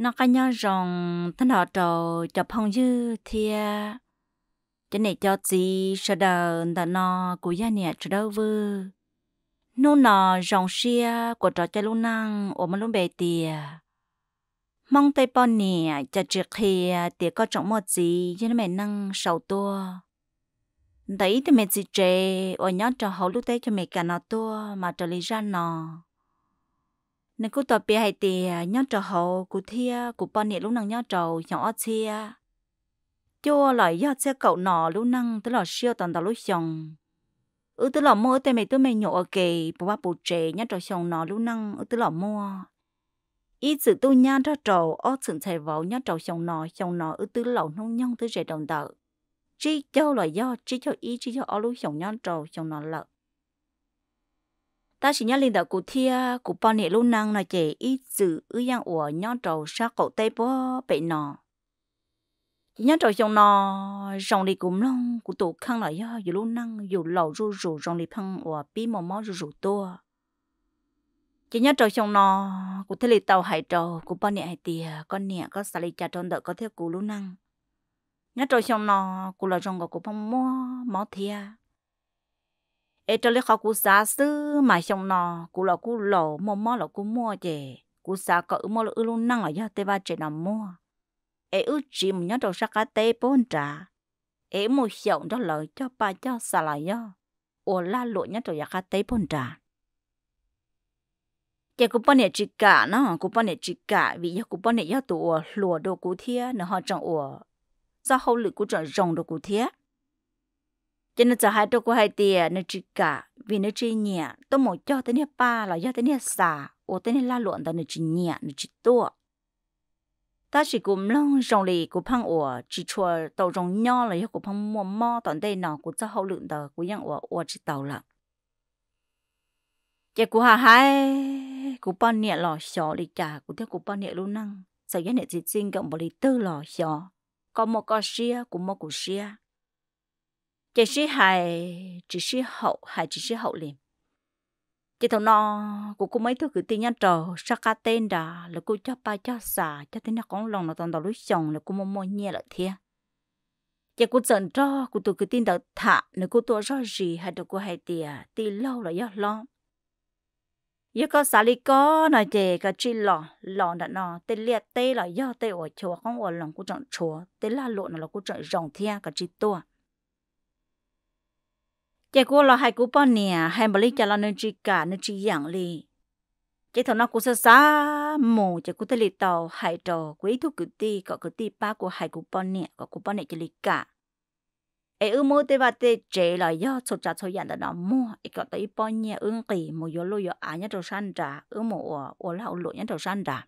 nó cái nhau rồng thân họ trò cho phong dư thì cho này cho gì sợ đờ đã nó của gia nè cho đâu vư nô nọ rong xia của trò cho luôn năng ôm mà luôn bề tìa? Mong tay bọn nè cho trực kia tìa có trọng một gì cho nó mẹ năng sầu tua. Đấy thì mẹ gì trề ở nhớ cho hậu lúc tế cho mẹ cả nó tua mà trở lý ra nọ nên cô tập bia hay tìa à, nhau trò hậu cụ thia cụ bọn nè lúc năng nhau trầu nhỏ chia cho lại do xe cậu nọ lúc năng tới là siêu toàn tàu lúc xong ừ tới là mua tới mày tới mày nhổ kì, bố ba bố trẻ nhau trò xong nọ lúc năng ừ tới là mua ý sự tôi nha cho trầu, ó sự chạy vào nhá trầu xong nọ xong nọ ừ tức là nông nhông tới trẻ đồng tờ chỉ cho là do chỉ cho ý chỉ cho ó lúc xong nhá trầu xong nọ lợ ta chỉ nhớ linh đạo cụ thia cụ bao nè luôn năng là chỉ ý dự ư yang ủa nhá trầu sa cậu tây bó bệ nọ nhớ trầu trong nọ rong đi cũng long cụ tổ khăn lại do dù luôn năng dù lầu ru ru rong đi phăng ủa bí mò mò ru ru tua. Chỉ nhớ trầu trong nọ cụ thế lịch tàu hải trầu cụ bao nè hải tìa con nè, có xà lì trà tròn đợi có theo cụ luôn năng nhớ trầu trong nọ cụ là rong của phong mò mò thia ê cho lấy khó cú xa sư mà xong nó cú lọ cú lọ mò mò lọ cú mua chè. Cú xa có ư mò lọ ư luôn năng ở do tê ba chè nằm mua ê, ư chỉ một nhớ đầu sắc cá tê bốn trà. Ê một hiệu đó lời cho ba, cho xà là yo ô la lộ nhớ đầu cá tê bốn trà. Chè cú bọn này chỉ cả nó cú bọn này chỉ cả, vì giờ cú bọn này giờ tụ lùa đồ cú thía, nó họ chẳng ủa, do hậu lực cú chẳng rồng đồ cú thía cho nên giờ hai đồ cú hai tiền nó chỉ cả, vì nó chỉ nhẹ. Tôi một cho tới nè ba là do tới nè xà ô tới nè la luận đó nó chỉ nhẹ, nó chỉ to ta chỉ cũng long rong lì của phăng ủa, chỉ chua tàu rong nho là do của phăng mua mò toàn đây nó của cho hậu lượng tờ của yang ủa ủa chỉ tàu là chỉ của hà hai, của bao nhẹ lò xó lì chả, của theo của bao nhẹ luôn năng. Sau giờ nhẹ chỉ xin cộng bali tư lò xó có một con xia, của một củ xia chỉ sĩ hai chỉ sĩ hậu hai chỉ sĩ hậu liền chị thằng nó cô mấy thứ cứ tin nhắn trò sắc cá tên đã là cô cho ba cho xả cho tên nó con lòng nó toàn đầu lối chồng là cô mua mua nhẹ lại thia chị cô giận cho cô tụi cứ tin đỡ thả nếu cô tôi rõ gì hay được cô hay tiề tì lâu là do lo giờ có xả lý có nói chè cả chi lò lò đã nó tên liệt tê là do tê ở chùa không ở lòng cô chọn chùa tên la lộ là cô chọn rồng thia cả chi tua cái cô lo hai cú bao nè hai bà lấy cho lo nên chỉ cả nên chỉ dạng li cái thằng nó cũng sẽ xa mù cái cô thấy li tàu hai trò quý thu cử ti có cử ti ba của hai cú bao nè có cú bao nè chỉ li cả ai ư mua tê ba tê chế là do số trả số dạng đó nó mua ai có tới bao nè ứng kỳ mua vô lôi vô á nhá đồ san trả ư mua ở ở lão lộ nhá đồ san trả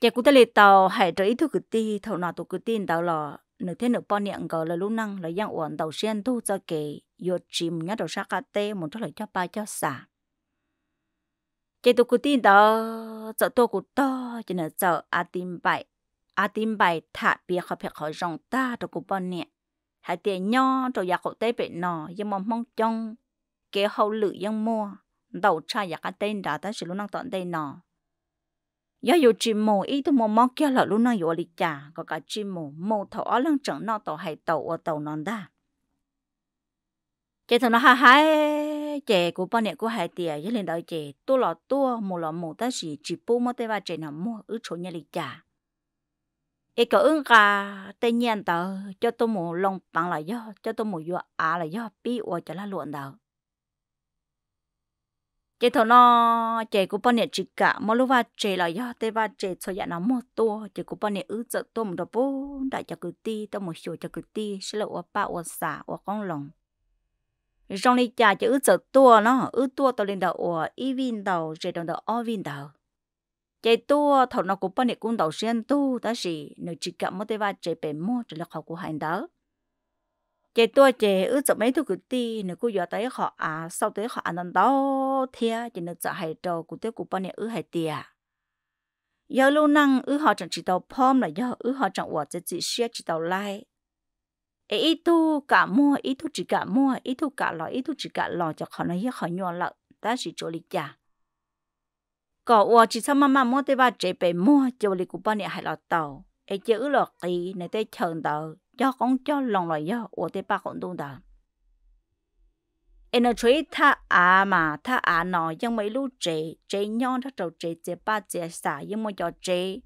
cái cô thấy li tàu hai trò ý thu cử ti thằng nó tụ cử tin tàu là nửa thế nửa bao niệm ngờ là lúc năng, là giang uẩn đầu sen thu cho kể yo chìm nhát đầu sắc tê, một chút lại cho ba cho xả. Chế tôi cứ tin đó sợ tôi cứ to, cho nên sợ à a tim bài à a tim bài thả bia khó phải khỏi rong ta tôi cứ bao niệm. Hai tiền nho rồi giặc hậu tê bị nọ nhưng mà mong trong kế hậu lự giang mua đầu trai giặc dạ tên đã tới sự lúc năng tận đây nọ giờ yêu chim mồ ý tôi mồ mò kia là lúc nào yêu lịch trả có cả chim mồ mồ thọ ở lăng chẳng nó tàu hay tàu ở tàu non đa chị thằng nó hai hai chị của ba nhiêu của hai tiền với lên đợi chị tôi là tôi mồ là mồ ta chỉ chỉ bố mà tay ba chị nào mua ứ chỗ nhà lịch trả ấy có ứng cả tên nhiên tờ cho tôi mồ lòng bằng là do cho tôi mồ vừa à là do bi ở cho là luận đầu chế thọ nó chế của bọn này chỉ cả mà lúc mà chế là do tế vào chế cho nhà nó một tua chế của bọn này ứ trợ to một bố. Đại cho cứ ti, tao một số cho cứ ti. Sẽ là ở ba ở xả ở con lòng. Trong này chả chế ứ trợ to nó. Ứ to tao lên đầu ở y vin đầu chế đầu đầu, o vin đầu. Chế to thọ nó của bọn này cũng đầu xuyên tu. Ta gì nếu chỉ cả một tế ba chế bề mua chỉ là khẩu của hành đó chị tôi chị ước cho mấy thứ cái ti nữa cô giờ tới họ à sau tới họ ăn đó thia chị nữa sợ hay trâu của tôi của bao nhiêu ước hay tiề giờ lâu năng ước họ chẳng chỉ tàu pom là giờ ước họ chẳng hoạt chỉ chỉ xe chỉ tàu lại ấy ít thu cả mua ít thu chỉ cả mua ít thu cả lo ít thu chỉ cả lo cho họ nói họ nhỏ lợ ta chỉ chỗ lý giả có hoạt chỉ sao mà mà mua tới ba chế bể mua cho lý của bao nhiêu hay lọ tàu ấy chữ lọ kỳ này tới chờ đợi cho con lòng ba con em nói chuyện tha à mà tha à nó nhưng mấy lúc chế chế nhon thắt đầu chế chế ba chế xả nhưng mà cho chế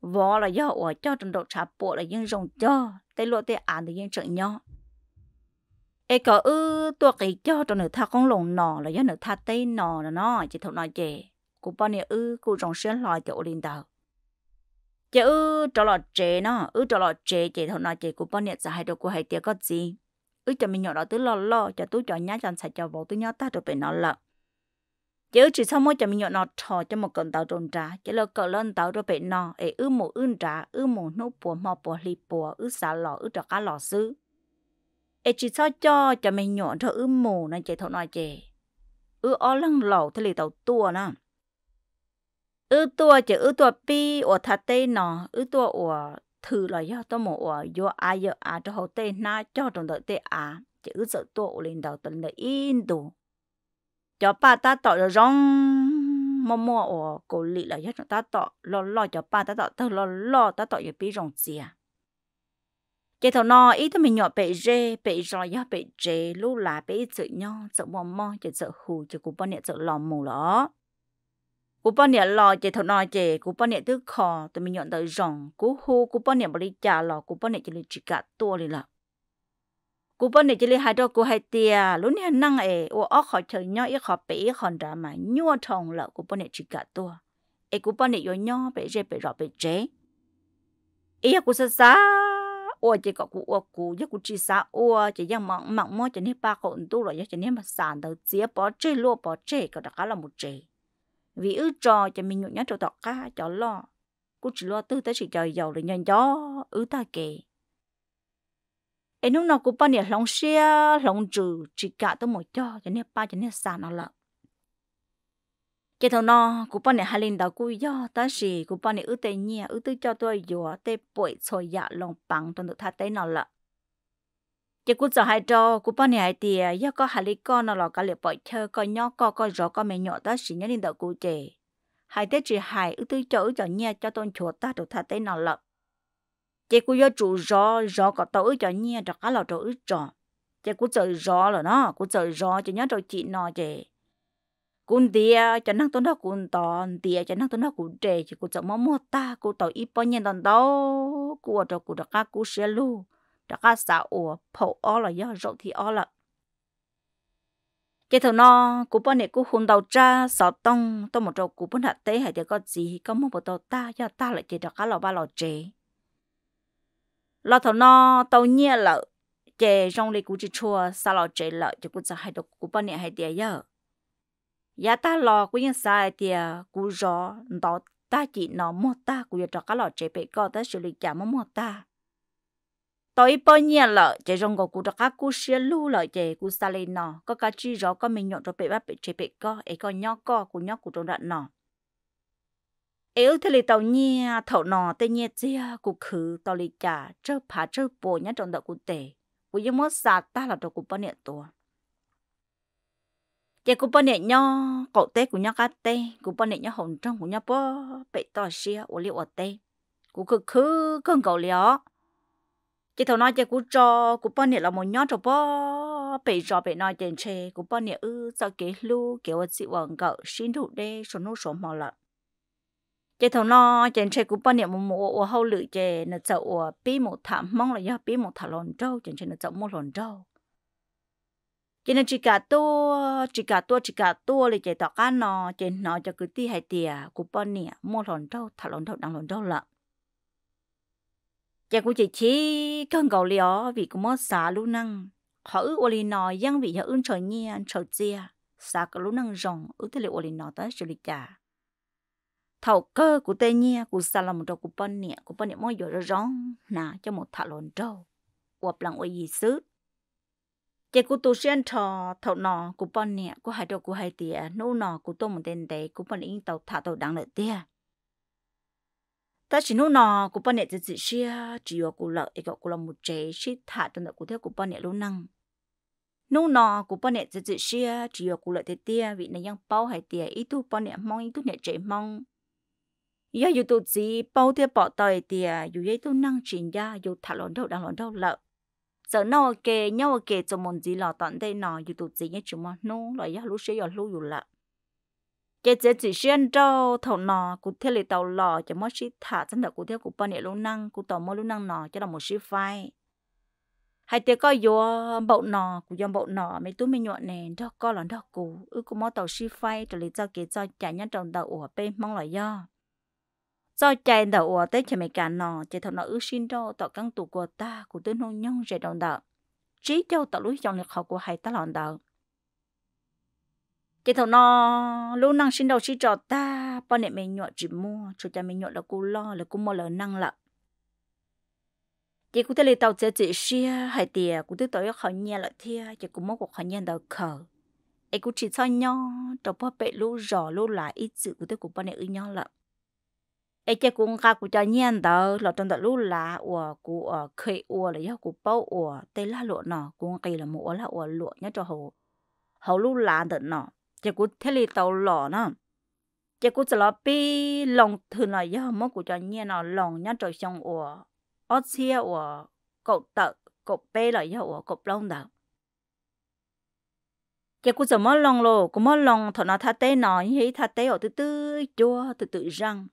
võ là do ua cho trong độ trả bộ là nhưng rồng cho tới lộ tới à thì nhưng trận nhau ấy có ư tua cái cho trong nửa tha con lồng nọ là do nửa tha tây nọ là nó chỉ thấu nói chế cô bao nhiêu ư cô rong xuyên lại tiểu linh đạo chế ư cho lọ chế nó. Ư cho lọ chế chế thôi nói chế cú bao nhiêu giờ hai đứa cú hai tiệc có gì. Ư, cho mình nhỏ đó tứ lo lo, cho tú cho nhá, cho sạch cho vô tú nhá, ta được bị nó lợ chế ư chỉ sau mỗi cho mình nhỏ nó thò cho một cơn tàu trồn trà chế lo cỡ lên tàu rồi bị nó ấy ư mù, ư trà ư một nốt bùa, mò bùa li bùa, ư xả lò, ư cho cá lò xứ. Ấy chỉ sau cho cho mình nhỏ cho ư mù, nên chế thôi nói chế ư ó lăng lẩu thì lì tàu tua nè ư tua chỉ ư tua pi ở thà tê nọ, ư tua ở thử là do tôi mổ ở do ai do à cho hậu tê na, cho trong đợi tê à chỉ ư sợ tua ở lên đầu tuần là in đủ cho ba ta tỏ rồi rong mò mò ở cổ lì là do ta tỏ lo lo, cho ba ta tỏ thơ lo lo, ta tỏ giờ pi rong gì à cái thằng nó ít thì mình nhỏ bị rê bị rồi do bị rê lúc là bị sợ nhau sợ mò mò chỉ sợ hù chỉ cũng bao nhiêu sợ lòng mù lỏ cú bao nhiêu lo chỉ thầu nói chỉ cú bao nhiêu thứ khó tụi mình nhận tới rong cú hu cú bao nhiêu b리 trả lo cú bao nhiêu chỉ lấy chỉ cả tua đi là cú bao nhiêu chỉ lấy hai đôi cú hai tia lúc này năng ấy ô óc khỏi chơi nhau ít khỏi bể khỏi ra mà nhua thòng là cú bao nhiêu chỉ cả tua ấy cú bao nhiêu yo nhau bể rê bể rọ bể chế ấy cú sa sa ô chỉ có cú ô cú chứ cú chỉ sa ô chỉ yang mặn mặn mò chỉ nên ba con tu rồi chỉ nên mà sàn đầu chia bỏ chế lúa bỏ chế có đặc là một chế vì ư trò cho mình nhộn nhát trò tọt cá cho lo. Cô chỉ lo tư tới sự trời giàu rồi nhân gió, ư ta kể. Em lúc nào cũng bao nhiêu lòng xe, lòng trừ, chỉ cả tôi một cho cho nên ba, cho nên sàn nó lợ cái thằng nó cũng bao nhiêu hai lần đầu cú do ta chỉ cũng bao nhiêu ư tê nhẹ ư tư cho tôi dùa, tê bội soi dạ lòng bằng tôi được tha tê nó lợ chỉ cũng giờ hai trò cú bao này thì à, do có hai lý con nó là cái liệu bội chơi coi nhỏ co coi rõ coi mẹ nhỏ ta chỉ nhớ đến đợi cụ chè hai tết chỉ hai ư tư cho ư cho nhẹ cho tôn chùa ta được tha tế nào lập chỉ cũng do chủ rõ rõ có tao ư cho nhẹ cho cá lò trò ư trò. Chỉ cũng giờ rõ là nó cũng giờ rõ cho nhớ cho chị nó chè cún tia cho năng tôn đó cún tòn tia cho năng tôn đó cún trẻ chỉ cũng giờ mong mò ta cũng tao ít bao nhiêu tòn đó cũng ở chỗ cũng được cá cũng xe luôn trả cá xã ủa phổ ó là do rộng thì ó là cái thằng nó cú bọn này cú hôn đầu cha sợ tông tông một trâu cú bọn hạt tế hay để có gì có một bộ tàu ta do ta lại chỉ trả cá lò ba lò chế lò thằng nó tàu nhẹ lợ chế trong này cú chỉ chua xa lò chế lợ cho cú sẽ hay được cú bọn này hay để giờ giá ta lò cú những sai thì cú rõ đó ta chỉ nó mua ta cú trả cá lò chế bị có ta xử lý chả mua ta tôi bao nhiêu lợ chỉ trong cái cụ đó các cụ xia lu lợ chỉ cụ xa lên nọ có cái chi rõ có mình nhọn rồi bị bắt bị chế bị có ấy có nhóc có cụ nhóc cụ trong đoạn nọ ấy thì tàu nhia thầu nọ tên nhia chia cụ khử tàu lì chả chớ phá chớ bồ nhá trong đó cụ tệ cụ giống mất xa ta là đồ cụ bao nhiêu tuổi chỉ cụ bao nhiêu nhó cậu tê cụ nhó cá tê cụ bao nhiêu nhó hồng trong cụ nhó bó bị to xia ô liu ô tê cụ khử khử cơn cậu lió chỉ thầu nói cho cú cho cú bao nhiêu là một nhóm cho bao bị cho bị nói trên xe cú bao nhiêu ư sao kế lu kiểu chị vợ cậu xin thủ đê, số nô số mò lợn chỉ thầu nói trên xe cú bao nhiêu một mùa ở hậu lự chè, nó chậu bí một thảm, mong là do bí một thảm lòn trâu trên xe nó chậu một lòn trâu. Cho nên chỉ cả tua, chỉ cả tua, chỉ cả tua là chạy tỏ cá nó trên nó cho cứ ti hai tiề cú bao nhiêu một lòn trâu, thảm lòn trâu đang lòn trâu lợn cha cũng chỉ chỉ con gấu lió vì cũng mất xả lu năng. Họ ư ô li nọ yang vì họ ưn trời nhiên trời chia xả cái lu năng rồng ư thế là ô li nò tới xử lý cả. Thầu cơ của tây nhi của xa là một trâu của bên nè, của bên nhẹ mỗi giờ rong, nà cho một thả lồn trâu. Uập lặng ôi gì xứ. Chỉ của tu sĩ ăn trò thầu nọ của bên nè, của hai trâu của hai tía, nô nọ của tôi một tên đấy của bên in tàu thả tàu đang lợi tia ta chỉ nói nọ của bọn nè chỉ chỉ xia, chỉ có của ấy cái của là một chế chỉ thả trong đó của theo của bọn nè luôn năng. Nô nọ của bọn nè chỉ chỉ xia, chỉ có cụ lợ thế tia, vì này yang bao hay tia, ít tu bọn nè mong, ít tu nè chế mong. Giờ dù tu chỉ bao tia bỏ tay tia, dù ấy tu năng chuyển ra, dù thả lon đâu đang lon đâu lợ. Giờ nó kề nhau kề cho môn gì lọ tận đây nọ, dù tu gì nhé chúng mà nô lại giờ lúc xia giờ lúc dù lợ chế chế chỉ xuyên cho thầu nọ cụ theo lệ tàu lò cho mất sĩ thả chân được cụ theo cụ bao nhiêu lúc năng cụ tàu mỗi lúc năng nọ cho là một sĩ phai. Hai tiếng coi vô bộ nọ cụ dòng bộ nọ, mấy túi mấy nhọn nè đó coi là đó cụ ư cụ mỗi tàu sĩ phai trở lại cho kế cho chạy nhá trong tàu ủa bên mong là do do chạy tàu ủa tới cho mấy cả nọ chạy thầu nọ ư xin cho tàu căng tủ của ta cụ tới nông nhông rồi đồng đạo trí châu tàu lối dòng lực học của hai ta lòng đạo chỉ thầu nó lúc năng xin đầu chi trò ta bao nè mình nhọ chỉ mua, cho cha mình nhọ là cô lo, là cô mua là năng lợ chị cũng thấy tàu chơi chị xia hay tiề cũng thấy tàu khó nhẹ lại thia, chị cũng mua cuộc khó nhẹ đầu khờ. Ấy cũng chỉ cho nhau tàu bao bể lú rò lú lại ít sự cũng thấy cũng bao ư nhau lợ ấy chị cũng cả cũng cho nhẹ đầu là trong đầu lú là ủa cũng ở khơi ủa là do cũng bao ủa tây la lụa nọ cũng kỳ là một là ủa lụa nhớ cho hồ hậu lú là được nọ chỉ chị thế thấy tàu lò nó. Chỉ cũng chỉ là bị lòng thường là do mất của cho nhẹ nọ lòng nhớ trời xong ủa ở xe ủa cậu tự cậu bê là do ủa cậu lông đó chỉ cú chỉ mất lòng lô cú mất lòng thọ nó thà tê nó như thế thà tê ở từ từ chua từ từ răng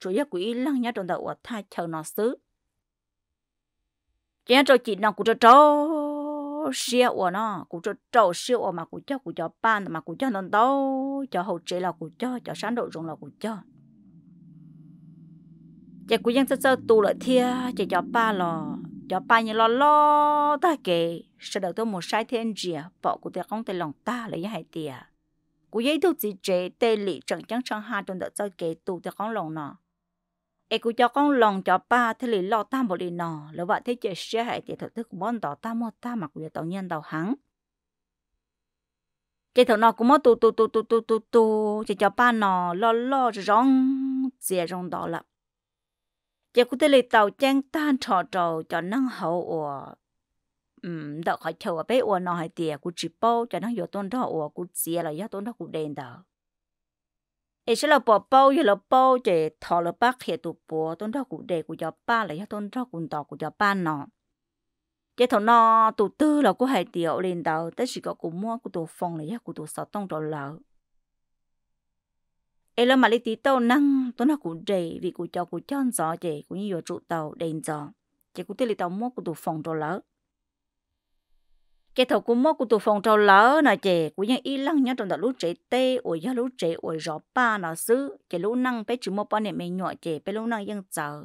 chủ yếu quỷ lăng nhá trong đầu ủa thà chờ nó xứ cái cho chị nó cú cho cháu xia của nó cụ cho trâu siêu của mà cụ cho cụ cho ban mà cụ cho nó đâu cho hậu chế là cụ cho cho sáng độ rộng là cụ cho chị cụ dân sơ sơ tu lại thia chị cho ba lò cho ba như lo lo ta kể sau đầu tôi một sai thiên rìa bỏ cụ tiệt không thể lòng ta lấy hai tiền, cụ giấy tôi chỉ chế tê lị chẳng chẳng chẳng hai tuần đợi cho kể tu tiệt không lòng nó ê cũng cho con lòng cho ba thế lì lo ta một lì nọ. Lỡ vợ thế chơi xe hai thì thật thức món tỏ ta một ta mặc về tàu nhân tàu hắn chơi thằng nò cũng mất tu tu tu tu tu tu tu. Chỉ cho ba nọ lo lo rong dễ rong đó là giờ cũng tới tàu trang tan trò trò, cho năng hậu ủa. Ừm đợi khỏi chờ bé ủa nò hay tiề cũng chỉ bao cho năng vô tôn đó ủa cũng chia là do tôn đó cũng đền đó ấy sẽ là bỏ bao giờ là bao để thọ là bác hiện tụ bùa tôn đó cụ để của cho ba là giá tôn đó cụ tỏ của cho ba nó chế thằng nó tụ tư là cũng hay tiệt lên đầu tới chỉ có cũng mua của tụ phòng là giá của tụ sáu tông rồi lỡ ấy là mà lấy tí tàu năng tôi nó cụ dễ vì cụ cho cụ chọn gió chế, cũng như trụ tàu đèn gió chế cụ tới tàu mua của tụ phòng trâu lỡ cái thầu cũng mua của tụ phòng trâu lỡ nè chị của những y lăng nhá trong đó lũ trẻ tê ở giờ lũ trẻ ở rõ ba nó xứ. Chị lũ năng bé chữ mua bao niệm mình nhỏ chị bé lũ năng yên chờ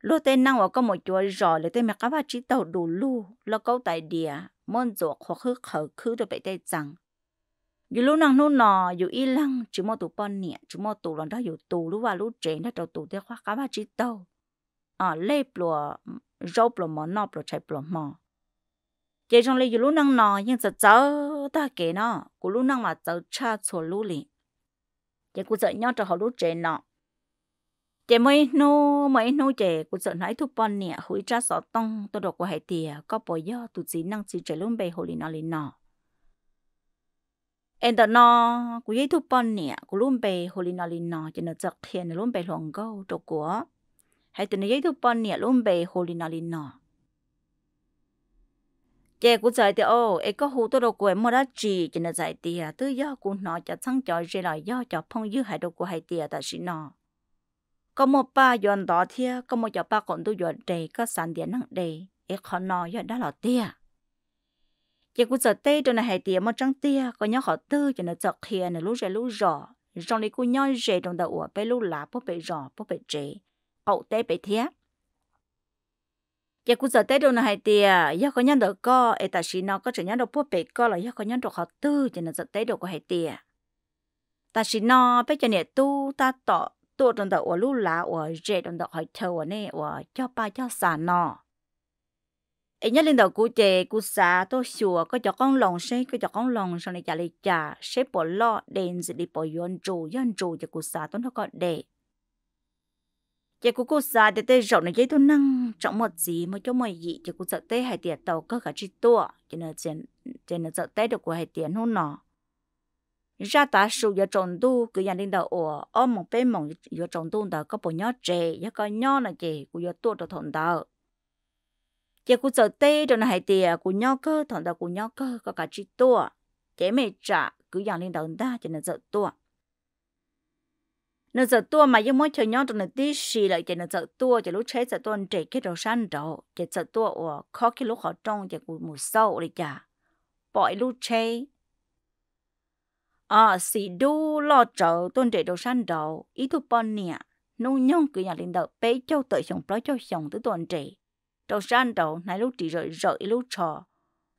lũ tê năng ở có một chỗ rõ lấy tê mẹ cá ba chỉ tàu đủ lũ lo câu tại địa, môn ruột hoặc hư khở khứ được bị tê rằng dù lũ năng nô nò, dù y lăng chữ mua tụ bọn nè chữ mua tụ lần đó dù tụ lũ và lũ trẻ nó trâu tụ tê khoa cá ba chỉ tàu. À lê bùa rau bùa mò nọ bùa chạy bùa mò chị trong lấy dù lũ năng nọ nhưng sợ cháu ta kể nó của lũ năng mà cháu cha cho lũ lì, chị của sợ nhau cho họ lũ trẻ nọ chị mấy nô mấy nô chị của sợ nói thu bọn nè hủy cha sợ tông tôi đọc của hải tiề có bồi do tụ chỉ năng chỉ trẻ luôn bề hồ lì nọ lì nọ em đó nó của ấy thu bọn nè của luôn bề hồ lì nọ lì nọ cho nó giật thiền luôn bề luồng câu trâu của hải từ nó ấy thu bọn nè luôn bề hồ lì nọ lì nọ chị cũng giải thì ô ấy có hồ tôi đâu của em mua đã chỉ cho nó giải thì à tôi do cũng nó cho sang cho rồi lại do cho phong dư hai đâu của hai thì ta xin nó. Có một ba yon đó thì có một cho ba con tôi yon đầy có sản điện năng đầy ấy khó nó yon đó là tiền giờ cũng sợ tê cho nó hai tiền mà trắng tia có nhớ họ tư cho nó giật hiền nó lúc rồi lúc rõ trong này cũng nhớ rẻ trong đầu ủa, bên lúc lá bố bị rõ bố bị rẻ hậu tê bị thiệt giờ cũng giờ tới đâu nó hay tiề, giờ có nhớ được co ấy ta chỉ nó có chuyện nhớ được bố bể co là giờ có nhớ được họ tư cho nên giờ tới đâu có hay tiề. ta chỉ nó bây giờ này tu ta tỏ tu trong đầu ở lú lá ở rệt trong đầu hỏi thâu ở nè, ở cho ba cho sản nó ấy nhớ lên đầu cú chè cú xả tôi sửa có cho con lòng xe có cho con lòng sau này trả lại trả xe bỏ lo đèn gì đi bỏ yon trụ yon trụ cho cú xả tôi nó có để chị cũng cố xa để tới rộng này giấy tôi năng trọng một gì mà cho mọi gì. Chị cũng sợ tới hay tiền tàu cơ cả chi tua cho nên trên trên nó sợ tới được của hai tiền hôn nọ. Ra ta sưu giờ trồng tu, cứ nhà đình đầu ủa ôm một bên mỏng giờ trồng tu đó có bộ nhỏ trẻ giờ có nhỏ là chị cũng giờ tua được thằng đầu chị cũng sợ tới cho nên hai tiền cũng nhỏ cơ thằng đầu cũng nhỏ cơ, có cả chi tua chị mẹ trả, cứ nhà đình đầu ta cho nên sợ tua nó giờ tua mà giống mỗi chơi nhau trong nó tí xì lại cái nó giờ tua chỉ lúc chế giờ tua trẻ cái đầu san đầu cái giờ tua ở khó cái lúc họ trong cái cụ một sâu đi chả bỏ lúc chế à ờ, xì đu lo trợ tuần trẻ đầu san đầu ý thu bọn nè. Nông nhông cứ nhà 领导 bé châu tự sống bao châu sống tới tuần trẻ. Đầu san đầu này lúc chỉ rồi rồi lúc trò.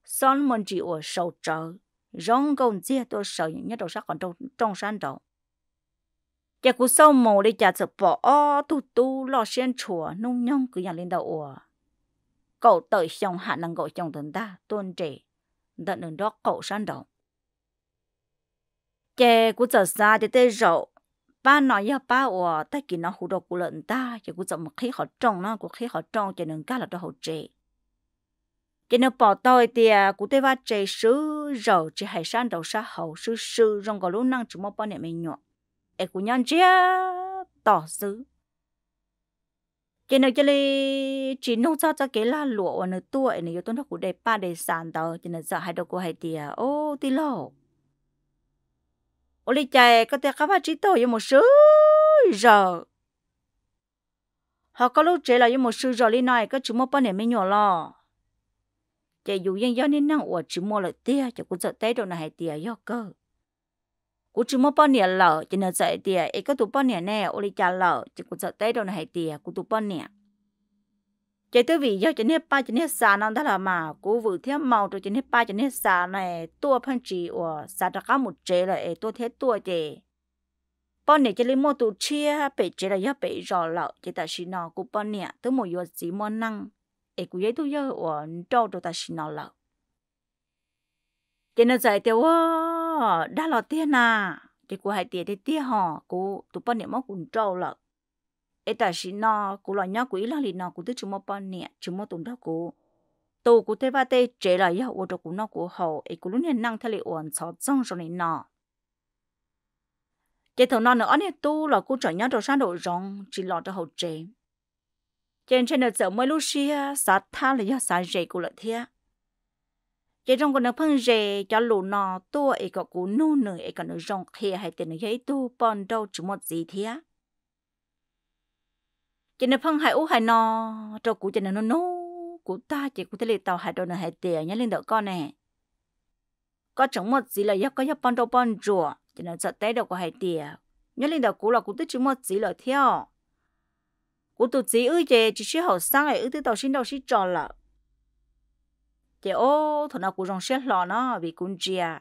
Son mình chỉ ở sâu trợ rong công chia tôi sợ những nhất đầu sắc còn trong trong san đầu giờ cú sau mồ đi chả sợ bỏ o tu tu lo xuyên chùa nung nhong cứ nhà lên đầu ủa cậu tới xong hạ năng gọi chồng tuần ta tuần trẻ tận đường đó cậu san đầu chè cú giờ xa thì tê rậu ba nói ya ba ủa ta kỳ nó hú đồ cú lợn ta chè cú giờ một khi họ trông nó cú khi họ trông chè nên cá là đồ hậu trẻ cái nó bỏ tôi thì cú tê ba trẻ sứ rậu chỉ hải san đầu sa hậu sứ sứ rong gọi lúc năng chỉ một bao niệm mình nhọ e cũng nhận chia tỏ xứ. Nói cho li chỉ nông cho cho cái là lụa ở nơi tua này yo tôi nó cũng đẹp, ba để sàn tàu cho nên sợ hai đầu cô hai tia à, ô, tí lò ô li chạy có thể các bạn chỉ tôi một số giờ. Họ có lúc chế là một số giờ li này có chúng một bao niệm mới nhỏ lo chạy dù yên do nên năng ở chúng mua lại tia cho cũng sợ té đồ này hai tia, do cơ cú chỉ mua bao nhiêu lợ chỉ nên dạy tiề ấy có tụ bao nhiêu nè ô li cha lợ chỉ có dạy tay đâu này tiề cú tụ bao nhiêu chỉ tới vì do chỉ nên ba chỉ nên xa nó đó là mà cú vừa thêm màu rồi chỉ nên ba chỉ nên xa này tua phân chỉ ở xa ra cả một chế là ấy tôi thế tua chế bao nhiêu chỉ lấy mua tụ chia bị chế là do bị rõ lợ chỉ ta xin nó cú bao nhiêu tôi mua vô gì mua năng ấy cú ấy tôi do ở đâu tôi ta xin nó lợ cho nên dạy tiêu đã là tiền à. Thì cô hay tiền thì tiền họ, cô tụi bọn niệm mất cũng trâu lợ ấy ta chỉ nó cô lo nhớ cô ý là liền nó cô tức chúng mất bọn niệm chúng mất tụng đó cô. Tụ cô thấy ba tê chế là yêu ô cho cô nó cô hậu ấy cô lúc này năng thay lệ ổn cho trong rồi này nó chế thằng nó nữa này tu là cô trở nhớ đồ sang đồ rong, chỉ lo cho hậu chế trên trên đời giờ mới lúc xia sát tha là do sát dễ cô lợi thiệt chỉ trong cái nó phân rề cho lũ nọ tua ấy có cú nô nữa ấy có nó rong kia hay tiền nó giấy tu, bọn đâu chỉ một gì thế chỉ nó phân hay u hay nọ cho cú chỉ nó nô cú ta chỉ cú thấy lì tàu hay đồ nó hay tiền nhá lên đỡ con nè. Có chẳng một gì là giấc có giấc bọn đâu bọn rùa chỉ nó sợ té đâu có hay tiền nhá lên đỡ cú là cú tức chỉ một gì là theo cú tụt gì ư chỉ chỉ chỉ hậu sang ấy, ư tư tàu sinh đâu xin tròn là thì ô thằng nào cũng rong xét lò nó vì cũng chia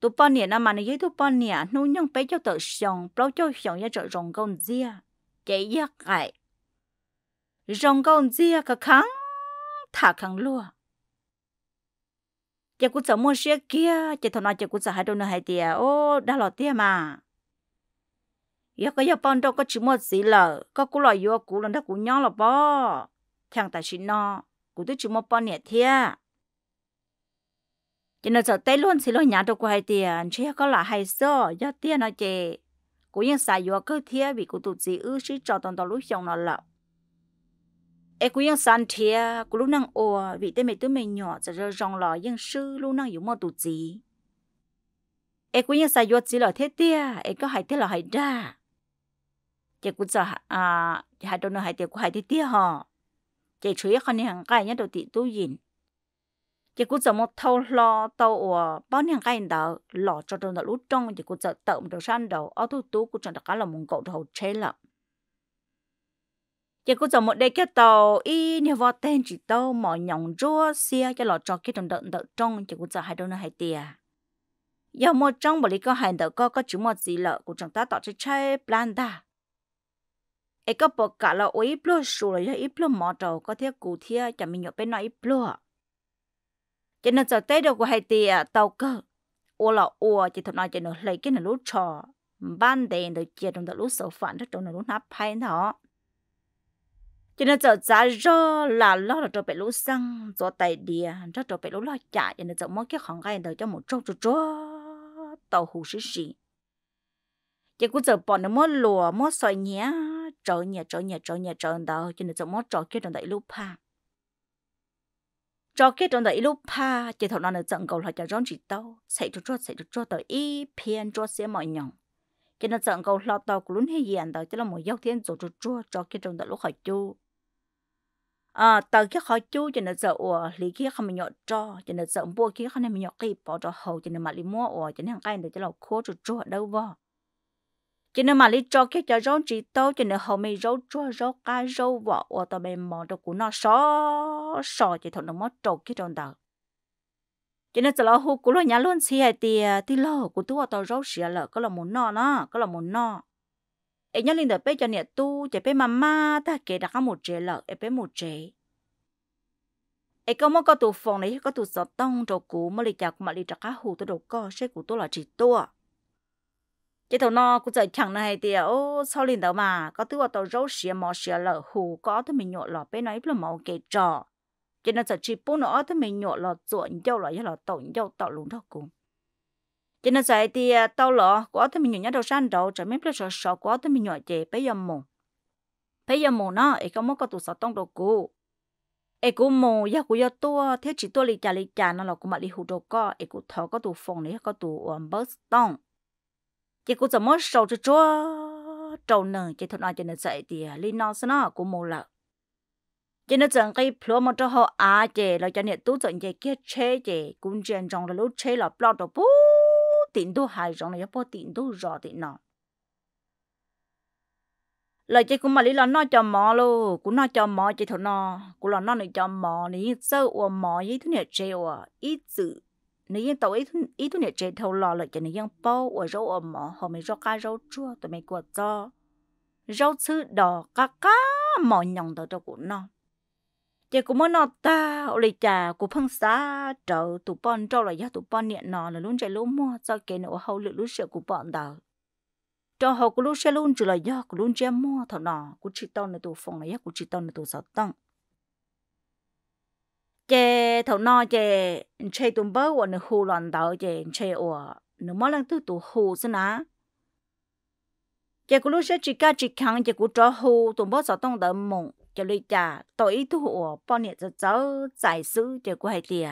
tụi bao nhiêu năm mà nó tụ bao nhiêu nó nhung bé cho tự xong bao cho xong ya trợ rong công chia cái giấc cái rong công chia cả kháng thả kháng lúa chỉ cũng sợ mua xe kia chỉ thằng nào chỉ cũng sợ hai đôi nó hai tia ô đã lọt tia mà. Giờ có giờ bọn đâu có chỉ mua gì lợ có cú lọ vô cú lần đó cú nhỏ là bao, thằng ta xin nó cụ tôi chỉ một bao nhiêu thia. Chỉ nó sợ tê luôn xí lo nhà đâu có hai tiền chứ có là hay so do tiền nó chè cụ yên xài vô cơ thia vì cụ tụt gì ư chứ cho toàn toàn lúc chồng nó lợ ê cụ yên san thia cụ lúc năng ồ vì tê mày tôi mày nhỏ giờ giờ rong lò yên sư lúc năng yếu mò tụt gì ê cụ yên xài vô chỉ là thế tia ê có hay thế là hay ra chỉ cụ sợ à hai đôi nó hay tiền cụ hay thế tia họ chỉ chú ý con hàng cái nhá đầu tiên tu yin chỉ cũng giờ một thâu lo tàu ở bao nhiêu cái đó lọ cho trong đó lúc trong chỉ cũng giờ tự được san đầu ở tu tu cũng chẳng được cái là mong cậu đầu chế lắm chỉ cũng giờ một đây cái tàu y nhiều vợ tên chỉ tàu mọi nhộng rua xe cho lọ cho cái trong đợt đợt trong chỉ cũng giờ hai đôi nó hai tia giờ một trong bởi lý có hai đợt có có chữ một gì lợ cũng chẳng ta tạo cho chơi plan ta ai có bộ cả là ôi ít lo số là ít lo mò đầu có thiết cụ thiết chả mình nhớ bên nói ít lo cho nên giờ tết đâu của hai tia à, tàu cơ. Ô là ô chỉ thằng nói cho nó lấy cái này lú trò. Ban đèn được chia trong đó lú sầu phản đó trong đó lú nắp hay đó. Cho nên giờ giá rơ là lo là cho bị lú xăng cho tay đìa cho cho bị lú lo chạy cho nên giờ mỗi cái khoảng cái đời cho một trâu trâu trâu, tàu hủ xí xí chỉ cũng giờ bỏ nó mỗi lùa mỗi sỏi nhé trâu nhà trâu nhà trâu nhà trâu đâu cho nên giờ mỗi trâu kia trong đại lúc pa trâu kia trong đại lúc pa chỉ thằng nào nó dẫn cầu là cho rong chỉ tao chạy cho cho chạy cho cho tới y phiền cho xe mọi nhộng cho nên dẫn cầu lo tao cũng luôn hay hiện đâu cho là một giấc thiên trâu cho cho trâu kia trong đại lúc hỏi chú à tao kia khó chú cho nên sợ ủa, lý kia không mình nhọ cho cho nên sợ bua kia không nên mình nhọ cái bỏ cho hậu cho nên mà lý mua ủa, cho nên hàng cái này cho là khô cho cho đâu vào cho nên mà lý cho cái cho rau chỉ tao cho nên hậu mình rau cho rau cá rau vỏ ở tao bên mò đồ của nó sò sò chỉ thằng nó mất trâu cái trong đầu cho nên từ lâu hú của lo nhà luôn, xì hay tiề à, thì lo của tôi tao rau xì là có là muốn nọ nó, có là muốn nọ ấy nhớ linh được bé cho nè, tu chỉ bé mama ta kể đã có một trẻ lợ ấy bé một trẻ ấy có một cái tủ phòng này, có tủ sọt tông đồ cũ mà lì chạc mà lì chạc cá hồ tôi đồ co sẽ của tôi là chỉ tôi chỉ thầu nó cũng giờ chẳng này, thì à, ô, sau liền đó mà có thứ tàu rau xìa mò xìa lợ hù có thứ mình nhọ lọ bé nói là màu kể trò. Chỉ nó chỉ bố nó thứ mình nhọ lọ ruộng dâu là là tàu dâu tàu lúng đó cũng cho nên giờ thì à, tàu lọ có thứ mình nhớ đầu san đầu trở mấy cái sợ sợ có thứ mình nhộn chè bây giờ mù. Bây giờ mù nó ấy có mất có tụ sợ tông đầu cũ. Ấy cũ mù ya cũ ya tua, thế chỉ tua lì chả lì chả nó là cũng mà lì hù đầu co ấy cũ thở có tụ phòng này, có tụ ẩm ờ, bớt tông chỉ cũ怎么手就捉trâu nở chỉ thôi nói cho nên vậy thì à, lì nó nó cũ mù lợ chỉ nó chẳng cái plo một trâu họ à chè là cho nên tú chẳng chè kia chế chè cũng chuyện trong là lúc chế là plo đồ bút tiền đô hại rồi này bao tiền đô rõ tiền nọ lời chị cũng mà lý là nó cho mò luôn cũng nó cho mò chị thôi nó cũng là nó này cho mò này sơ ủa mò ý thứ này treo à ý chữ này yên tàu ít ít thứ nè treo thâu lò lời cho nên yên bao ở rau ở mỏ, họ mới rau cá rau chua, tụi mày quạt cho rau chữ đỏ cá cá mỏ nhồng tàu cho cụ nó. Chị cũng muốn nó ta ở đây chả cũng phăng xa trở tụ bọn trâu là do tụ bọn nhẹ nó là luôn chạy luôn mua cho cái nữa hậu lự luôn sợ của bọn đó cho họ cũng luôn xe luôn chỉ là do cũng luôn chạy mua thằng nọ cũng chỉ tao là tụ phòng này cũng chỉ tao là tụ sáu tăng chị thầu nọ chị chơi tụm bơ và nữa hồ loạn đạo chị chơi ủa nữa mỗi lần tụ tụ hồ xin á chị cũng lúc sẽ chỉ cả chỉ khăn chị cũng cho hồ tụm bơ sợ tông đỡ mộng cho lấy trả tội thu hộ bao nhiêu cho cháu giải sứ cho cô hay tiề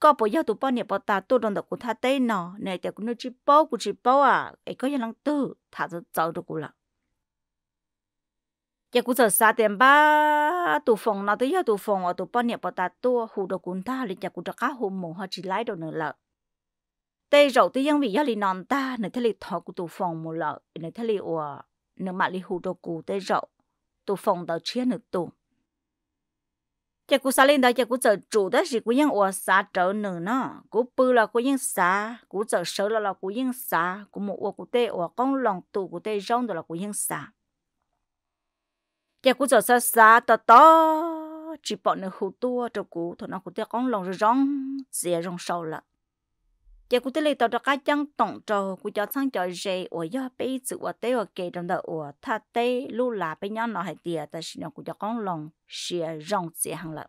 có bộ giao tụ bao nhiêu bao ta tôi đồng được của tha tên nọ này thì cũng nói chỉ bao cũng chỉ bao à ấy có gì những tư thả cho cháu được của là giờ cũng giờ xa tiền ba tụ phòng nó tới giờ tụ phòng ở tụ bao nhiêu bao ta tua hù đồ cũng ta liền giờ cũng cho cá hù mù họ chỉ lái đồ nữa lợ tê rậu tới dân vì giờ liền non ta nữa thế liền thọ của tụ phòng mù lợ nữa thế liền ủa nữa mà liền hù đồ cũ tê rậu. Tụ phòng tao chia nửa tụ giờ cũng xa lên đó giờ cũng giờ chủ đó gì cũng dân ủa, xa trở nữa nó. Cũng bự là cũng dân xa cũng giờ sợ là là cũng dân xa cũng một ủa cũng tê ủa, con lòng tụ cũng tê rong đó là cũng dân xa giờ cũng giờ xa xa to to chỉ bọn nó hụt tua cho cú thôi nó cũng tiếc con lòng rồi rong dễ rong sâu lắm giờ cụ tới tàu cái chân tổng trâu cụ cho sang cho dễ ở giờ bây giờ ở đây ở kề trong đó ở thà tây lu là bây nhau nó hay tiệt ta xin nó cũng cho con lòng xia rong dễ hàng lắm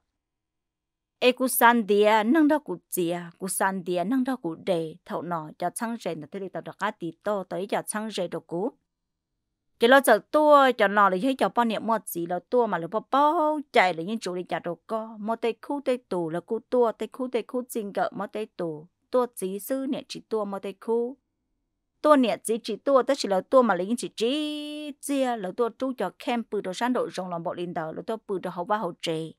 ai cụ san địa nâng đó cụ chia cụ san địa nâng đó cụ đề thầu nọ cho sang dễ nó tới tàu cái tí to tới cho sang dễ đồ cú chỉ lo sợ tua cho nó là thấy cho bao niệm một gì là tua mà là bao bao chạy là những chủ đi trả đồ co. Một tay khu tay tù là khu tua, tay khu tay khu xin gỡ một tay tù. Tua chỉ sư niệm chỉ tua, một tay khu. Tua niệm chỉ chỉ tua, tất chỉ là tua mà là những chỉ chỉ chia. Là tua chú cho kem bự đồ sáng độ rồng lòng bộ linh đầu là tua bự đồ hậu ba hậu trì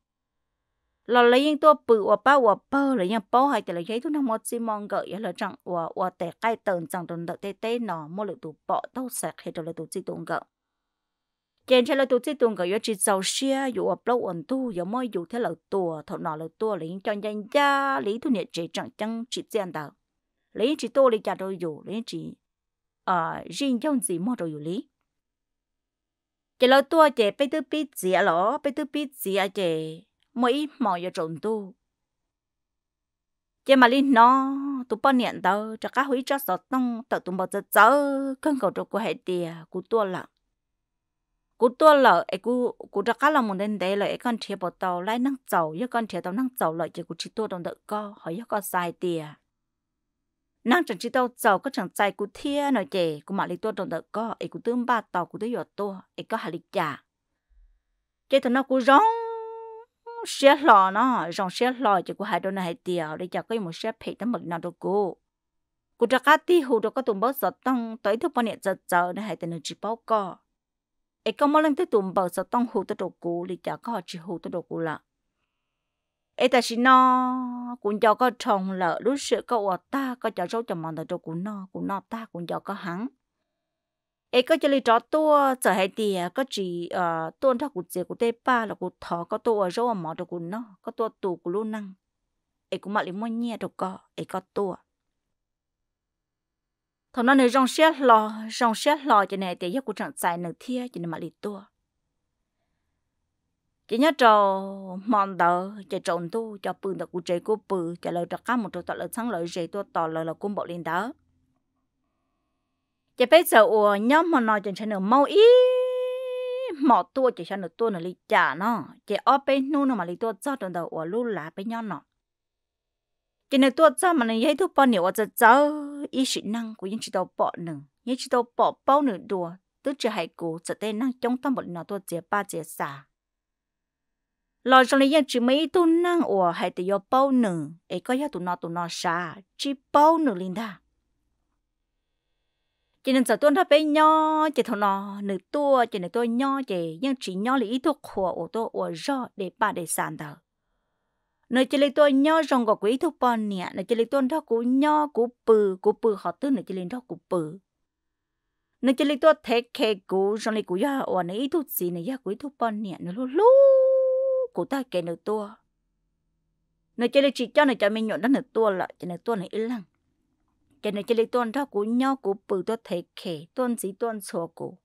là lấy những tua bự và bao và bơ lấy những bao hay là lấy giấy tu năng một xi mong gợi là chẳng và và tệ cái tần chẳng tần đợi tê tê nó mua lấy tu bỏ tao sạch hay là tu chỉ tuồng gợi trên trên là tu chỉ tuồng gợi yo chỉ giàu xe yo và bao ổn tu yo mỗi yo thế là tua thọ nọ là tua lấy cho nhân gia lấy tu nhiệt chỉ chẳng chẳng chỉ tiền đâu lấy chỉ tu lấy trả đôi yo lấy chỉ à riêng trong gì mua đôi yo lý, chỉ là tua chỉ bây tư biết gì à lọ bây tư biết gì à chỉ mỗi mò giờ trộn tu. Chỉ mà linh nó tụ bao niệm đâu cho các hủy cho sọt tông tự tụ bao giật giờ cơn cầu trục của hệ tiề của tua lợ. Cú tua lợ ấy cú cú cho cá lòng một đến đấy là ấy con thiệp bộ tàu lại năng dầu với con thiệp tàu năng dầu lợi chỉ cú chỉ tua đồng đợi co, hỏi có sai tiền năng chẳng chỉ tàu dầu có chẳng chạy cú thia nói chè, cú mà lý tua đồng đợi co ấy cú tương ba tàu, cú tới giọt tua ấy có hà lịch trả cái thằng nó cú rong xe lò nó dòng xe lò chỉ cú hai đôi này hai để cho cái một xe phê tấm mực nào đâu cô cô ra cá tí hù đâu có tụm bớt giọt tông, tới thứ bao nhiêu giờ giờ này hai tên chỉ bao co. Ấy có mỗi lần tới tụm bớt sợ tông hù tới đồ cô để cho có chỉ hù tới đồ cô là ấy ta chỉ nó cũng cho có trồng lợ lúc sự có ở ta, có cho rau cho mòn tới đồ cô nó cũng nó ta cũng cho có hắn ấy có chơi trò tua trở hay tiề có chỉ ờ tuôn thao của chị, của tê ba, là của thọ có tua ở rau mỏ, đồ cũ nó, có tua tù của luôn năng. Ấy cũng mặc li mua nhẹ đồ có ấy có tua thằng nó này rong xét lò, rong xét lò cho này tiề giấc cụt trạng dài nửa thia, cho nên mặc lấy tua chỉ nhớ trò mòn đỡ chỉ trộn tu cho bự được cụt chế cô bự cho lời trò cá một trò tọt lời sáng lời dễ tua tọt lời là cung bộ lên đó chỉ bây giờ ủa nhóm mà nói cho nó mau ý mỏ tua chỉ cho nó tua nó lì trả nó chỉ ở bên nu nó mà lì tua cho trong đầu ủa lu lá bên nhau nó chỉ nó tua cho mà nó dễ thu bao nhiêu ở giờ giờ ý sĩ năng của những chỉ đầu bỏ nữa những chỉ đầu bỏ bao nữa đùa tức chỉ hay cố chỉ tên năng chống tâm một nó tua chỉ ba chỉ xả lo trong này những chỉ mấy tu năng ủa hay tự do bao nữa ấy có giá tụ nó tụ nó xả chỉ bao nữa linh ta chỉ nên giờ tuân tháp bé nho, chỉ thằng nó nửa tua, chỉ nửa tua nho, chỉ nhưng chỉ nho là ý thuốc khổ ô tô ô do để ba để sàn đó nửa chỉ lấy tôi nho rong có quý thuốc bọn nè nửa chỉ lấy tôi đó cú nho cú bự cú bự họ tư, nửa chỉ lấy đó cú bự. Nửa chỉ lấy tôi thế khe cú rong lấy cú ya ô này ít thu gì nơi ya quý thuốc bọn nè nửa lu lu cú ta kể nửa tua. Nửa chỉ lấy chỉ cho, nửa cho mình nhọn đó nửa tua là chỉ nơi tua này ít lăng cho nên chỉ lấy tuần đó của nhau của bự tôi thấy khề tuần gì tuần xua của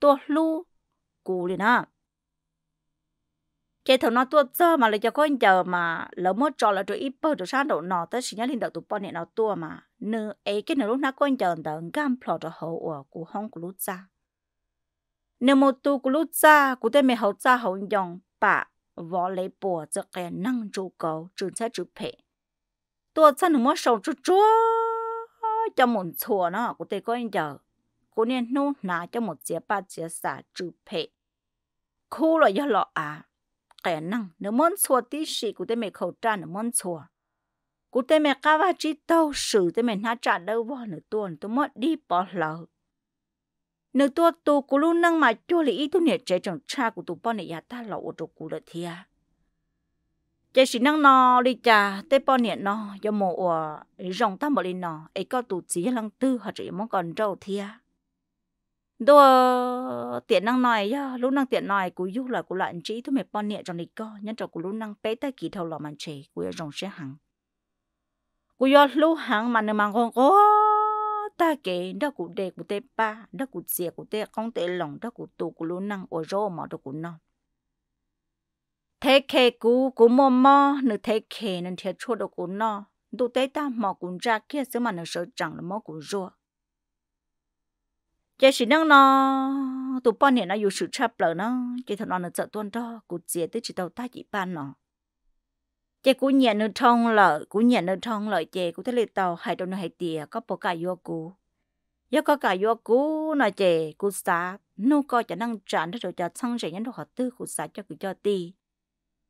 tôi lu cú liền à cái thằng nó tua cho mà lấy cho con giờ mà lỡ mất cho là rồi ít bơ rồi sáng độ nọ tới sinh nhật linh đạo tụ bọn này nó tua mà. Nư ấy cái nào lúc nào con giờ đợi gam plot rồi hậu ở của hong của lúc cha. Nếu một tu của lúc cha, của tên mẹ hậu cha hậu dòng bà võ lấy bùa cho cái năng trụ cầu, trường sẽ trụ phệ. Tua chân nó mất sầu chút chút cho một chùa nó của tôi có anh chờ. Cô nên nô nà cho một chiếc ba chiếc xả trụ phệ khu là do lọ à kẻ năng, nếu muốn chùa tí sĩ của tôi mẹ khẩu trang, nếu muốn chùa của tên mẹ cá va chỉ tàu sử tên mẹ nó trả đâu vào nửa tuần tôi mất đi bỏ lỡ. Nửa tuần tôi của luôn năng mà cho lý ý tu nhiệt chế trong cha của tụ bọn này ta lẩu ở chỗ của được thia chế sĩ năng nó đi cha tế bao niệm nó do mồ ở rồng ta bảo đi nó ấy có tụ chỉ lăng tư hoặc chỉ mong còn trâu thia đồ tiện năng nói ya lúc năng tiện nói cú yu là cú lại chỉ thôi mẹ bao niệm trong đi co nhân trò cú lúc năng bé tay kỳ thầu lò màn chế cú ở rồng sẽ hằng cú do lúc hằng mà nương mang con có ta kể đó cú đề cú tê ba đó cú xìa cú tê không tê lòng đó cú tụ cú lúc năng ở rô mà đó cú non thế khe cú cú mò mò nửa thế khe nên thiệt chua đồ cú nọ tụ tế ta mò cú ra kia, xứ mà nửa sợ chẳng là mò cú rùa. Chỉ chỉ năng nó tụ bao nhiêu nó yêu sự chấp lỡ nó chỉ thằng nó nó sợ tuôn đó cụ chia tới chỉ đầu ta chỉ ban nó chỉ cú nhẹ nửa thông lợ cú nhẹ nửa thông lợ chỉ cú thấy tàu hai đầu nó hai tìa, có bộ cả vô cú. Giờ có cả vô cú nó chỉ cú xả nu coi cho năng tràn đó rồi cho xong rồi nhân đồ họ tư, cú xả cho cú cho ti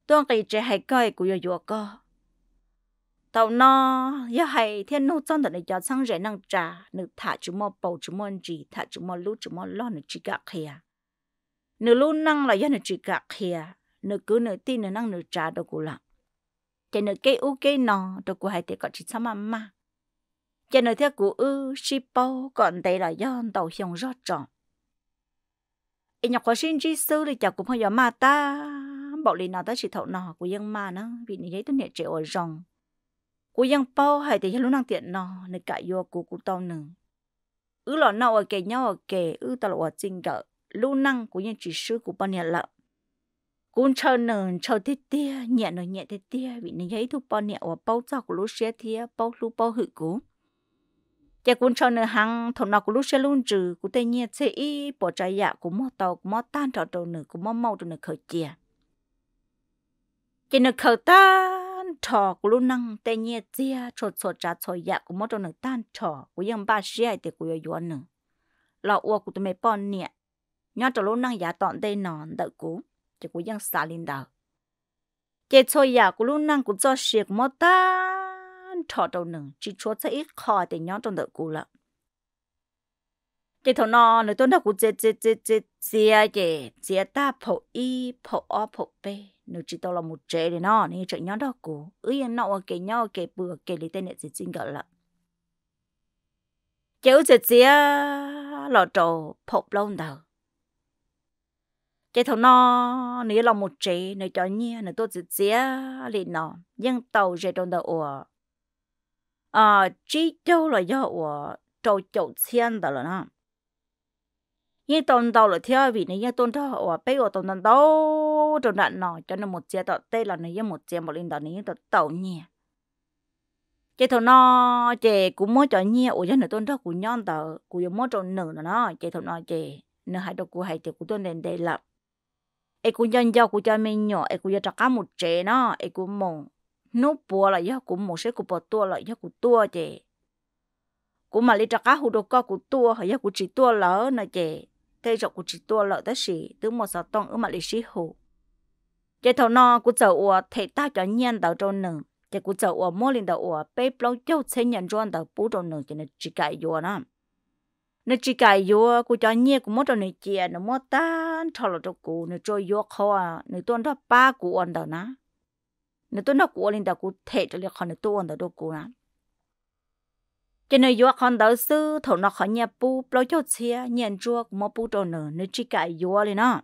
tuân cái chỉ hai coi của vô vô co tàu nó ya hay thiên nô trong tận cho sang rẻ năng trà nữ thả chú mò bầu chú mò gì thả chú mò lú chú mò lo nữ chỉ gạc kia nữ lú năng là ya nữ chỉ gạc kia nữ cứ nữ tin nữ năng nữ trà đâu cũng lặng cái nữ cái u cái nó đâu cũng hay để có chỉ sao mà mà cái nữ theo của ư ship bao còn đây là do tàu hiong rót tròn em nhọc quá xin chỉ sư thì chả cũng phải mà ta bảo lì nào ta chỉ thấu nọ của dân mà nó, vì như giấy tôi nhẹ trẻ ở rồng. Của dân bao hay thì lúc năng tiện nó nơi cả vô của của tao nừng ứ lọ nào ở kề nhau ở kề, ứ tao ở chính cỡ lúc năng của yang chỉ sư của bao nhiêu lợ. Cũng chờ nừng chờ thế tia nhẹ nó nhẹ thế tia vì nó giấy thu bao nhẹ ở bao cho của lúc xe thia bao lúc bao hự cũ. Chỉ cũng cho nữa hàng thằng nào cũng lúc xe luôn trừ cũng tây nhẹ sẽ ý bỏ trái dạ cũng mất tàu cũng mất tan trò đồ nữa cũng mất mau đồ nữa khởi chia chỉ nó khẩu ta thọ của luôn năng tây nhẹ chia cho cho trả cho dạ của mỗi trong tan thọ của dân ba xe thì của yo nữa lọ uo của tụi mày bọn nè nhớ cho luôn năng giả tọn tây nọ đợi cũ thì của dân xa lên đầu chỉ cho dạ của luôn năng của cho xe của mỗi tan thọ đâu nữa chỉ cho cho ít khó thì nhớ trong đợi cũ lắm chỉ thằng nó nó tôi nó cũng chết chết chết chết chết chết chết ta phổ y phổ o phổ bê nếu chỉ tao là một trẻ để nó nên chạy nhau đó cô ứ yên nọ kể nhau kể bừa kể lấy tên để xin gọi là cháu sẽ chia lọ trò phộc lâu đầu cái thằng nó, nếu là một trẻ, nếu cho nhia nếu tôi sẽ chia liền nó, nhưng tàu sẽ trong đầu ủa. À chỉ cháu là do ủa trò chậu xiên đó là nó. Nhưng tàu tàu là theo vì nếu nhưng tôi đó ủa bây giờ tàu tàu đâu trong đoạn nọ cho nên một chia tọt tê là này một chia một linh đó này tọt tàu nhẹ chế thằng nó, chị cũng muốn cho nhẹ ở trên này tốn đó cũng nhon tờ cũng muốn cho nửa nó chị thằng nó, chị nửa hai đầu cũng hai chị cũng tốn đến đây là ấy cũng nhân giao cũng cho mình nhỏ ấy cũng cho cả một chế nó ấy cũng mong nó bùa là do cũng một số cũng bỏ tua là do cũng tua, chị. Cũng mà lấy cho cá hồ đồ co cũng tua hay do cũng chỉ tua lỡ nè chị. Thế rồi cũng chỉ tua lỡ tới gì tướng một sáu tông ở mà lấy sĩ hồ chế thầu nó cũng chờ ủa thể ta cho nhiên đầu trâu nừng. Chế cũng chờ ủa mua lên đầu ủa bê bao châu chế nhận cho đầu bố trâu nừng cho nên chỉ cài ua nè nó chỉ cài ua cũng cho nhẹ cũng mất trâu này chị nó mất tan thọ là cho cụ nó cho ua khó à nó tuân đó ba cụ ăn đầu nè nếu tuân đó của linh đầu cụ thể cho liệu con nếu tuân đầu được đâu cụ nè cho nên yo con đầu sư thầu nó khỏi nhà bu bao châu chia nhận chua mà bu trâu nừng nếu chỉ cả yo lên nó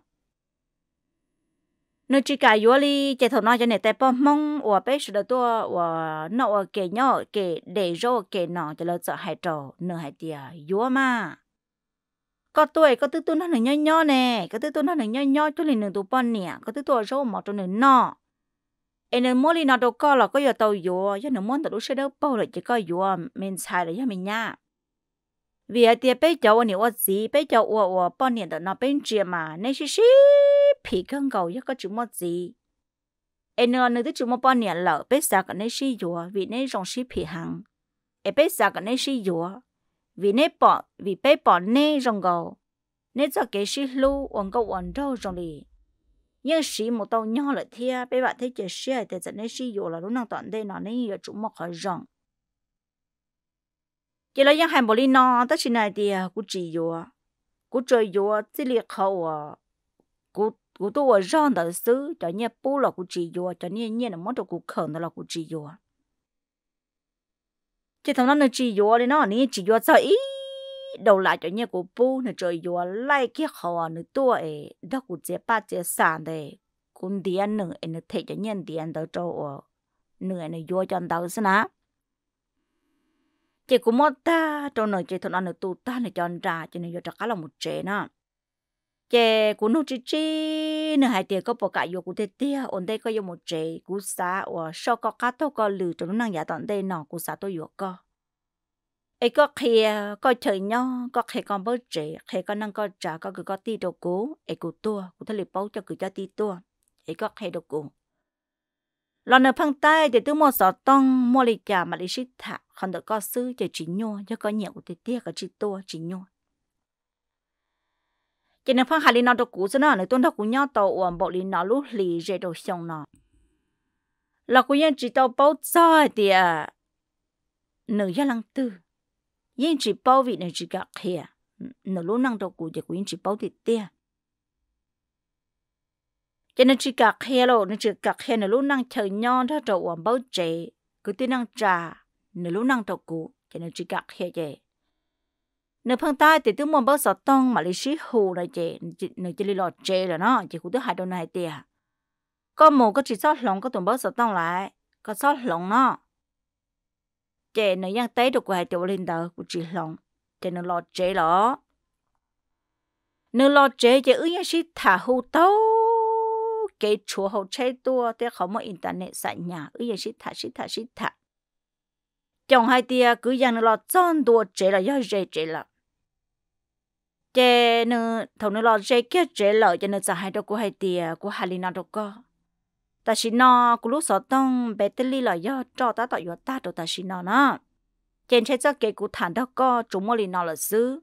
nó chỉ cả yếu li chạy thầu nói cho nên tại bom mong và bé sự đó tôi và nọ kể nhỏ kể để rô kể nọ cho nó sợ hại trò nửa hại tiề yếu mà. Có tuổi, có tư tôi nó nửa nhỏ nhỏ nè, có tư tôi nó nửa nhỏ nhỏ cho nên nửa tụ bao nè có tư tôi rô mà cho nên nó em mua li nọ đâu có là có giờ tàu yếu giờ nó muốn tàu sẽ đâu bao rồi chỉ có yếu mình xài rồi mình nhá vì ở tiệm bây giờ anh ở gì bây giờ ủa ủa bao nè đó nó bên chia mà nên xí xí phì cân cầu giờ có chữ gì em bao nhiêu lợ bây giờ cái này xí yo vì này rong xí phì hàng em bây giờ cái này xí yo vì này bỏ vì bây bỏ này rong cầu nên cho cái xí lu uống cầu uống đâu rong đi nhưng sĩ một tàu nhỏ lại thia bây bạn thấy chỉ sĩ thì dẫn đến sĩ dụ là lúc nào toàn đây nó nên giờ chúng một khỏi rộng chỉ là những hàng bồ nó tất nhiên này thì cũng chỉ dụ cũng chơi dụ chỉ liệt khẩu à cũng cụ tôi rong đó xứ cho nhẹ bố là cụ chỉ vô cho nhẹ nhẹ là món đồ cụ khẩn là cụ chỉ vô chỉ thằng nó chỉ vô thì nó nè chỉ vô sao ý đầu lại cho nhẹ của bố nó trời vô lại cái họ nó tôi ấy đó cụ chế ba chế sản đấy cũng điện nữa nó thấy cho nhân điện đó cho ở nữa nó vô cho đầu xin á chỉ cũng mất ta trong nơi chỉ thằng nó tụt ta nó cho ra cho nên vừa chắc là một chế nữa chè của nó chỉ chỉ nữa hai tiền có bộ cả vô của thế tia ổn đây có vô một chế cú xa ở sau có cá to có lử cho nó năng giả tận đây nọ cú xa tôi vô có ấy có khi có chơi nhau có khi còn bớt chế khi có năng có trả có cứ có ti đồ cố ấy cú tua cụ thể bao cho cứ cho ti tua ấy có khi đồ cố lần nào phăng tay để tôi mua sọ tông mua lì chả mà lì xít thả không được có sư để chỉ nhua cho có nhiều của tia có chỉ tua chỉ nhua cho nên phăng hà linh nào đồ cũ cho nó này tôi đâu cũng nhau tàu uổng bộ linh nào lúc lì dễ đồ xong nó. Là cũng yên chỉ tàu bao giờ thì à nửa gia lăng tư. Yên chỉ bao vị này chỉ gặp kia nó lúc năng đâu cụ chỉ yên chỉ bao thì tia cho nên chỉ gặp kia rồi nó chỉ gặp kia nó lúc năng chờ nhau đó rồi hoàn bao chế cứ tin năng trà nó lúc năng đâu cũ cho nên chỉ gặp kia vậy nếu phong ta thì tôi muốn bao sợ tông mà lấy sĩ hù này chế nếu chỉ lấy lọt chế là nó chị cũng tôi hai đôi này tia có một có chỉ sót lòng có tụng bao sợ tông lại, có sót lòng nó. Chế nếu ยัง tế được quay tiểu lên tờ của chị lòng chế nếu lo chế đó nếu lo chế chế ư như sĩ thả hù tấu cái chúa hậu chế tua thế không có internet sạch nhà ư như sĩ thả sĩ thả sĩ thả. Chồng hai tia cứ dàn nó lo chọn đùa chế là do chế chế là chế nữa thằng nó lo chế kia chế lợi cho nó giờ hai đứa của hai tia của hai linh đâu có ta xin nó của lúc sợ tông, bé tê li là do cho ta tạo yếu ta đồ ta xin nó nó. Trên chế cho cái của thản đó có chúng mua linh nó là xứ.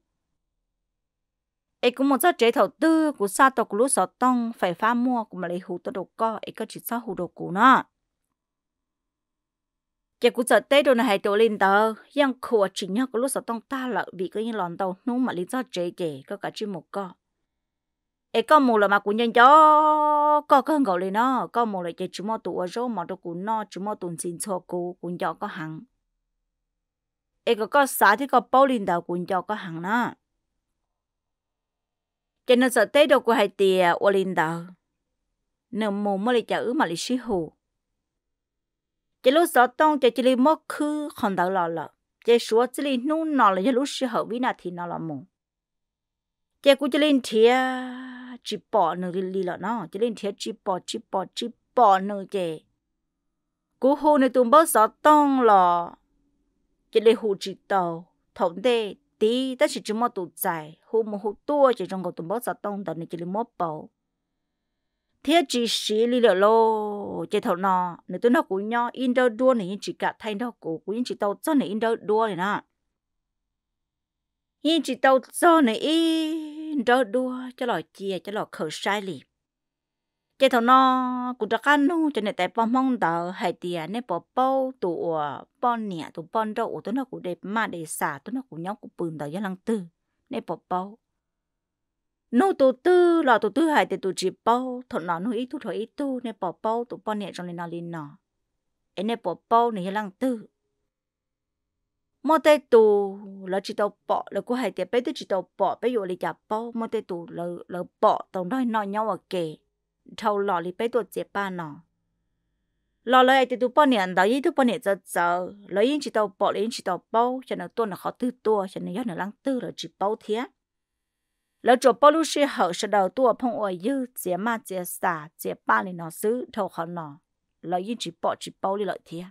Ấy cũng một chế thầu tư của sa tộc của lúc sợ tông, phải pha mua của mà lấy hủ tôi đồ có ấy có chỉ sao hủ đồ cũ nó cái cũng sợ tết đồ này hay tổ lên tờ. Yang khua à, chỉ nhớ có lúc sợ tông ta là vì cái như lòn tàu. Nung mà lý do chế chế có cả chim một co. Ấy có một là mà cũng nhân cho có cơn gọi lên nó. Có một là chỉ mua tụ ở chỗ mà đồ cũng nó chỉ mua tuần xin cho cô cũng cho có hàng ấy có có xã thì có bao lên tàu cũng cho có hàng nó. Cho nên sợ tết đồ của hai tiề ở lên tàu nếu mù mới lại chở mà lại xí hù chỉ lúc sợ tông chỉ chỉ li mất khứ không đỡ lò lò chỉ số chỉ li nu nọ là chỉ lúc sự hậu vì nào thì nó là mù chỉ cũng chỉ li thia chỉ bỏ nữa li li là nó chỉ li thia chỉ bỏ chỉ bỏ chỉ bỏ nữa chỉ cú hồ này tụi bao sợ tông lò chỉ li hồ chỉ tàu thống đề tí ta chỉ chỉ mất tụt dài hồ một hồ tua chỉ trong cái tụi bao sợ tông tao này chỉ li mất bảo thế chỉ xí li lợ lô chế thầu nọ nếu tôi nó cũng nhau in đâu đua này chỉ cả thay đâu cũng cũng chỉ tàu cho này in đâu đua này nè in chỉ tàu cho này in đâu đua cho lọ chia cho lọ khởi sai lì, chế thầu nọ cũng đã ăn nu cho nên tại bom mong tờ hai tiền nên bỏ bao tụ bom nhẹ tụ bom đâu tôi nó cũng đẹp mà để xả tôi nó cũng nhau cũng bừng tờ cho lăng tư nên bỏ bao nô tổ tư là tổ tư hai thì tổ chỉ bao thọ nào nuôi ít tu thôi ít tu nên bỏ bao tổ bao nhẹ trong nên nào lên nọ ấy nên bỏ bao này lăng tư. Mò tê tù là chỉ tàu bỏ là cô hai thì bé tôi chỉ tàu bỏ bé dụ là chả bao mò tê tù là là bỏ tàu nói nói nhau ở kề thâu lò thì bé tôi chế ba nọ lọ lại thì tụ bao nhẹ đó ít tu bao nhẹ giờ giờ lấy chỉ tàu bỏ lấy chỉ tàu bao cho nên tôi là khó tư tua, cho nên nhớ là lăng tư là chỉ bao thiệt lỡ chỗ bao lúc sẽ hậu sẽ đầu tua phong ở dư chế mà chế xả chế ba lên nó xứ thầu khó nọ lỡ yên chỉ bỏ chỉ bao lì lợi thiệt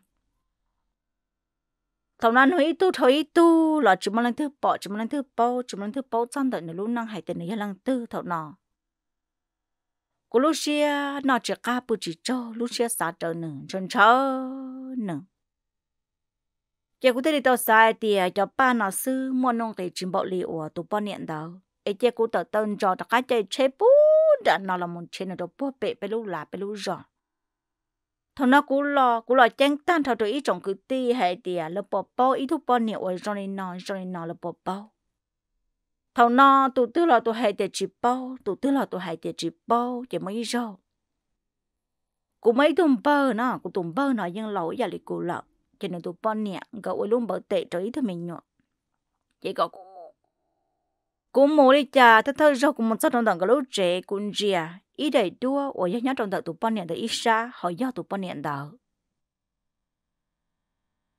thầu nan hơi tu thôi tu là chỉ mà lăng thứ bỏ chỉ mà lăng thứ bao chỉ mà lăng thứ bao chân đợi lúc năng hay tên này lăng tư thầu nọ cô lúc xia nó chỉ cá bự chỉ cho lúc xia xả trở nửa chân chớ nửa giờ đi tao sai thì cho ba nó xứ mua nông thì chỉ bảo liệu tụ bao niệm đâu ai chơi cũng tự tân rồi đặc cái chơi chế bú đã nó là một chuyện nào đó bố bể bê lú là bê lú rõ thằng nó cũng lo cũng lo chán tan thằng tụi ý trồng cứ ti hay tiề là bỏ bao ý thuốc bao nhiều rồi rồi nó rồi nó là bỏ bao thằng nó tụi tư là tụi hay tiề chỉ bao tụi tư là tụi hay tiề chỉ bao chỉ mấy rõ cũng mấy tụm bơ nó cũng tụm bơ nó nhưng lỗi giờ lại cú lợ cho nên tụi bao nhiêu gạo luôn bở tệ cho ý thôi mình nhọ chỉ có cũng cũng mua đi cha thật thật rồi cũng một số trong đồng cái lối trẻ cũng rìa ý đầy đua ở nhà trong tầng tụ bao niệm ít xa họ giao tụ bao niệm đó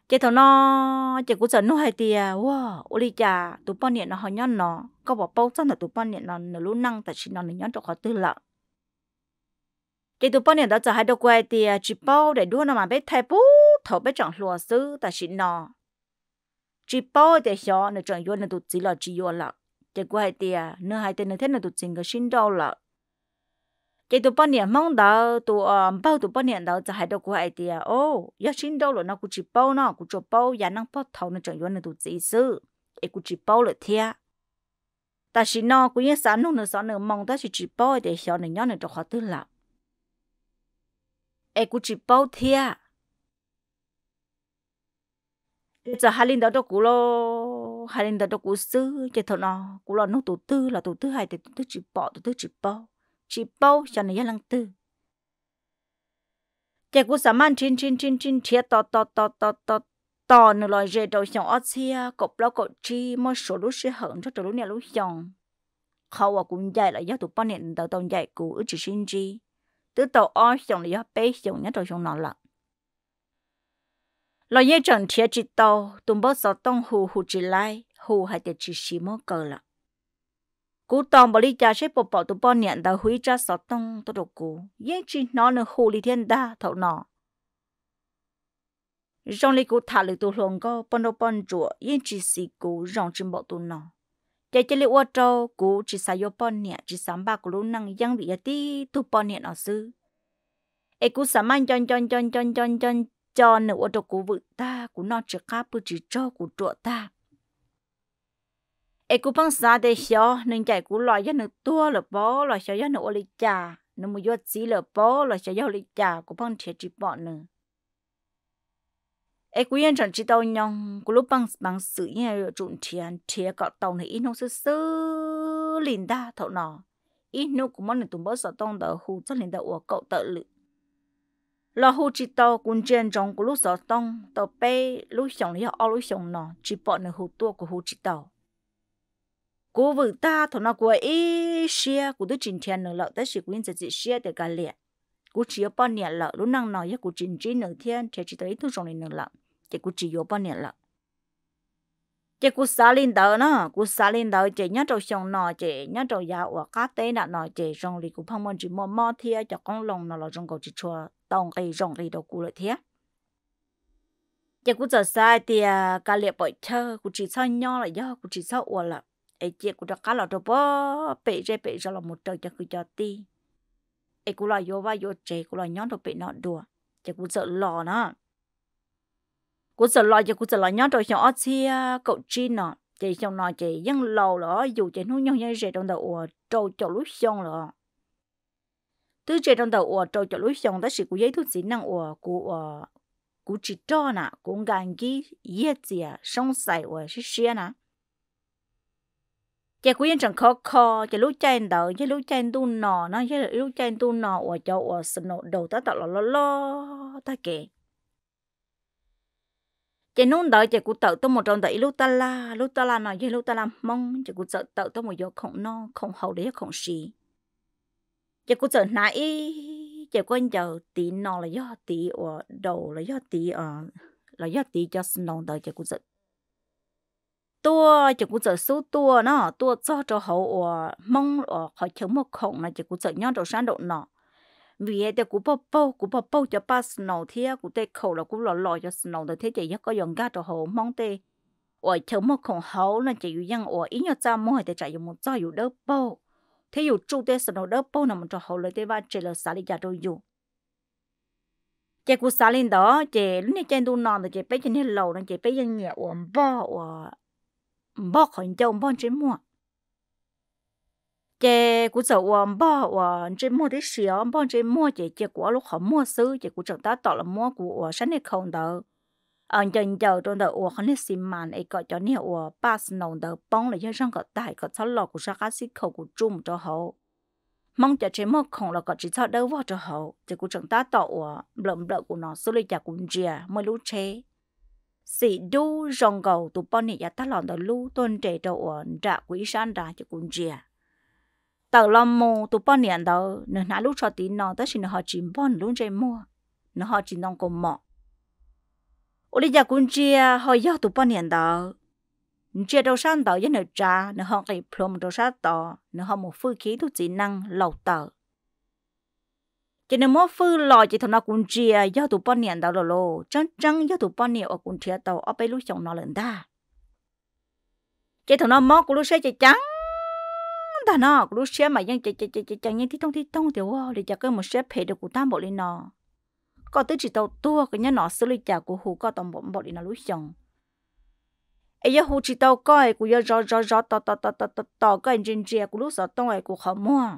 chị thằng nó chị cũng sợ nó hay tiề wow ô đi cha tụ bao niệm nó họ nhớ nó. Có bỏ bao chân là tụ bao niệm nó nó luôn năng tại chỉ nó nhớ cho họ tư lợ chị tụ bao niệm đó giờ hai đầu quay tiề chỉ bao để đua nó mà bé thay bút, thầu bé chọn lúa sư tại chỉ nó. Chỉ bao để cho nó chọn vô nó tụ chỉ là chỉ vô lợ chỉ qua à, hai tia hai tia nữa thế là tụi chỉnh cái xin đâu là chỉ tụi bao niệm mong đó tụi ờ, bao tụi bao niệm đó chỉ hai đâu qua hai tia à, ô giờ xin đâu là nó cũng chỉ bao nó, cũng cho bao giá năng bao thầu nó chọn vô nó tụi chỉ sư ấy cũng chỉ bao là thia. Ta chỉ nó, cũng như sáng lúc nữa sáng nữa mong ta chỉ bao để hiểu nữa nhớ nữa cho họ tư là ấy chỉ bao thia. Giờ hai linh đó đâu cũng lo hai lần đó cũng sư chỉ thọ nó cũng là nó tổ tư là tổ tư hai thì tổ tư chỉ bỏ, tổ tư chỉ bao chỉ bao cho nên lăng tư. Chỉ cũng sắm ăn chín chín chín chín chia to to to to to to nửa loài dễ đầu xong ớt xia, cột lao cột chi mỗi số lúc sẽ hận cho lúc này lúc xong khâu à cũng dạy là do tụ bọn niệm đầu tàu dạy cũng chỉ sinh chi. Tứ tàu ớt xong là do bé xong nhất rồi xong nó lặng lo ye chẳng thiệt chỉ tàu tụm bớt sợ tông hù hù chỉ lại hù hay để chỉ xí mơ cờ là cú tòng bờ lý cha sẽ bộ bỏ tụm bớt nhận đào hủy cha sợ tông tôi đồ cú ye chỉ nó nữa hù lý thiên đa thầu nọ rong li cú thả lực tụ lồng có bọn đồ bọn chùa yên chỉ xì cú rong chim bộ tụ nọ chạy chạy li ô tô cú chỉ xài vô bận nhận chỉ sắm ba cụ năng, năng vị bị tí tụ bận nhận ở sư ê cú sắm anh chon chon chon chon chon chon cho nữa ô tô cụ vự ta, của nó chỉ cá bự chỉ cho của trọ ta. Ê cũng bằng xa để xó nên chạy của loại cho nữa tua là bó loại xó cho nữa ô trà. Nên nó mua vô là bó loại xó cho li cha cụ bằng thiệt chỉ bọn nữa ai cũng yên chẳng chỉ tàu nhong của lúc bằng bằng sự như là trộn thiền tiền cọ tàu này, ít nông sơ sơ liền ta thọ nọ. Ít nông cũng món này tụm bớt sợ tông đỡ hù cho liền đỡ của cậu tự lực lo hu chỉ tao cũng trên trong cú lúc sợ tông tao pe lúc xong thì họ lúc xong nọ chỉ bọn nó hu tua của hu chỉ tao cú vừa ta thọ nọ của ý xia của tôi trình thiên nữa lợ tới sự quyến chỉ xia để cả liệt cú chỉ ở bao nhiêu lợ lúc năng nói cú trình chỉ nửa thiên thì chỉ tới thu trong này nửa lợ chỉ cú chỉ ở bao nhiêu lợ chị cú xả lên đầu nó cú xả lên đầu chị nhớ trâu xong nọ chị nhớ trâu già và cá tế nọ nọ chị trong lì cú phong môn, chỉ mò mò thia cho con lồng nó là trong cầu chỉ chua tông cây rong lì đầu cú lại thia chị cú giờ sai thì à, cá liệp bội thơ, cú chỉ sao nhỏ là do, cú chỉ sao ủa là ấy chị cú đã cá là đâu bó, bể rê bể ra là một trời cho cứ cho ti. Ấy cú là vô va vô chị cú là nhón đồ bể nọ đùa. Chị cú sợ lò nó cũng sợ lo chỉ cũng sợ nhớ rồi xong ở chia cậu chi nọ chị xong nọ chị dân lâu lỡ, dù chị nuôi nhau như rẻ trong đầu ủa trâu cho lúc xong rồi từ chế trong đầu ủa trâu cho lúc xong đó sự cũng giấy thuốc sĩ năng ủa của ủa của chỉ cho nè cũng gan ghi yết gì à sống sai nà chị quý yên chẳng khó khó chị lúc chạy đầu chị lúc chạy tu nọ nó chị lúc chạy tu nọ ở chỗ ở sân nọ đầu ta tạo lo lo lo ta kể chị nôn đợi chị cũng tự tôi một trong đấy lúc ta la lúc ta la nói với lúc ta la mong chị cũng tự tự tôi một giờ không no, không hậu để không xì. Chị cũng tự nãy chị quên giờ tí no là do tí ở đầu, là do tí ở là do tí cho sân đợi chị cũng tự tua, chị cũng tự số tua nó tua cho cho hậu ở mong ở khỏi chống một khổng là chị cũng tự nhau đầu sáng độ nọ vì vậy thì cũng bao bao cũng bao bao cho ba snow thế cũng tê khẩu là cũng lò lò cho snow được thế chỉ có dùng ga cho hậu mong tê ở thiếu một khổng hậu là chỉ dùng ở ít nhất ra mỗi thì chạy dùng một cho dùng đỡ bao thế dùng chủ tê snow đỡ bao nằm cho hậu lấy tê ba chỉ là xả đi ra rồi dùng chị cũng xả lên đó chị lúc này trên tu nọ thì chị bé trên lầu nó chị bé dân nhẹ uổng bao bỏ khỏi châu bỏ trên mua chế cũng sợ ông bà uổng trên mua để ông bà trên mua chị chế của lúc họ mua xứ chế cũng chẳng ta tỏ là mua của uổng sáng nay không đỡ ông chân chờ trong đầu ông không hắn xin màn ấy gọi cho nhiều uổng ba nồng đỡ bóng là do rằng có tài có tháo lọ của sát xí khẩu của chung cho họ mong cho chế mua không là có chỉ tháo đâu vào cho họ chế cũng chẳng ta tỏ ông lợm đỡ của nó xử lý chả cũng dìa mới lúc chế sĩ đu rong cầu tụ bọn này ta lòng đầu lưu tôn trẻ đầu ông trả quý san ra cho cũng chia tàu lòng mù tụ bọn niệm đó nửa nãy lúc cho tí nó tới xin họ chìm bọn luôn chơi mua nó họ chỉ nông cùng mọ. Ô đi giờ cũng chia, họ giao tụ bọn này đầu chia đầu sáng tàu với nửa trà, nửa họ cái plum đầu sáng tàu, nửa họ một phương khí thu chỉ năng lầu tàu. Chỉ nên mua phư lò chỉ thằng nó cũng chia, do tụ bao niệm đó lô lô chân chân do tụ bao niệm ở cũng chia tàu, ở bên lúc chồng nó lần ta. Chỉ thằng nó mua cũng lúc xe chỉ trắng ta nó lúc xe mà vẫn chạy chạy chỉ chỉ chẳng những tí thông, thi thông thì wow để cho cái một xe phê được của ta bộ lên nó có tới chỉ tàu tua, cái nhà nó xử lý chả của hồ có tàu bộ bộ lên nó lúc chồng. Ấy giờ hồ chỉ tàu coi, của giờ rõ rõ rõ tàu tàu tàu tàu tàu cái trên chia của lúc sợ tông ấy của họ mua.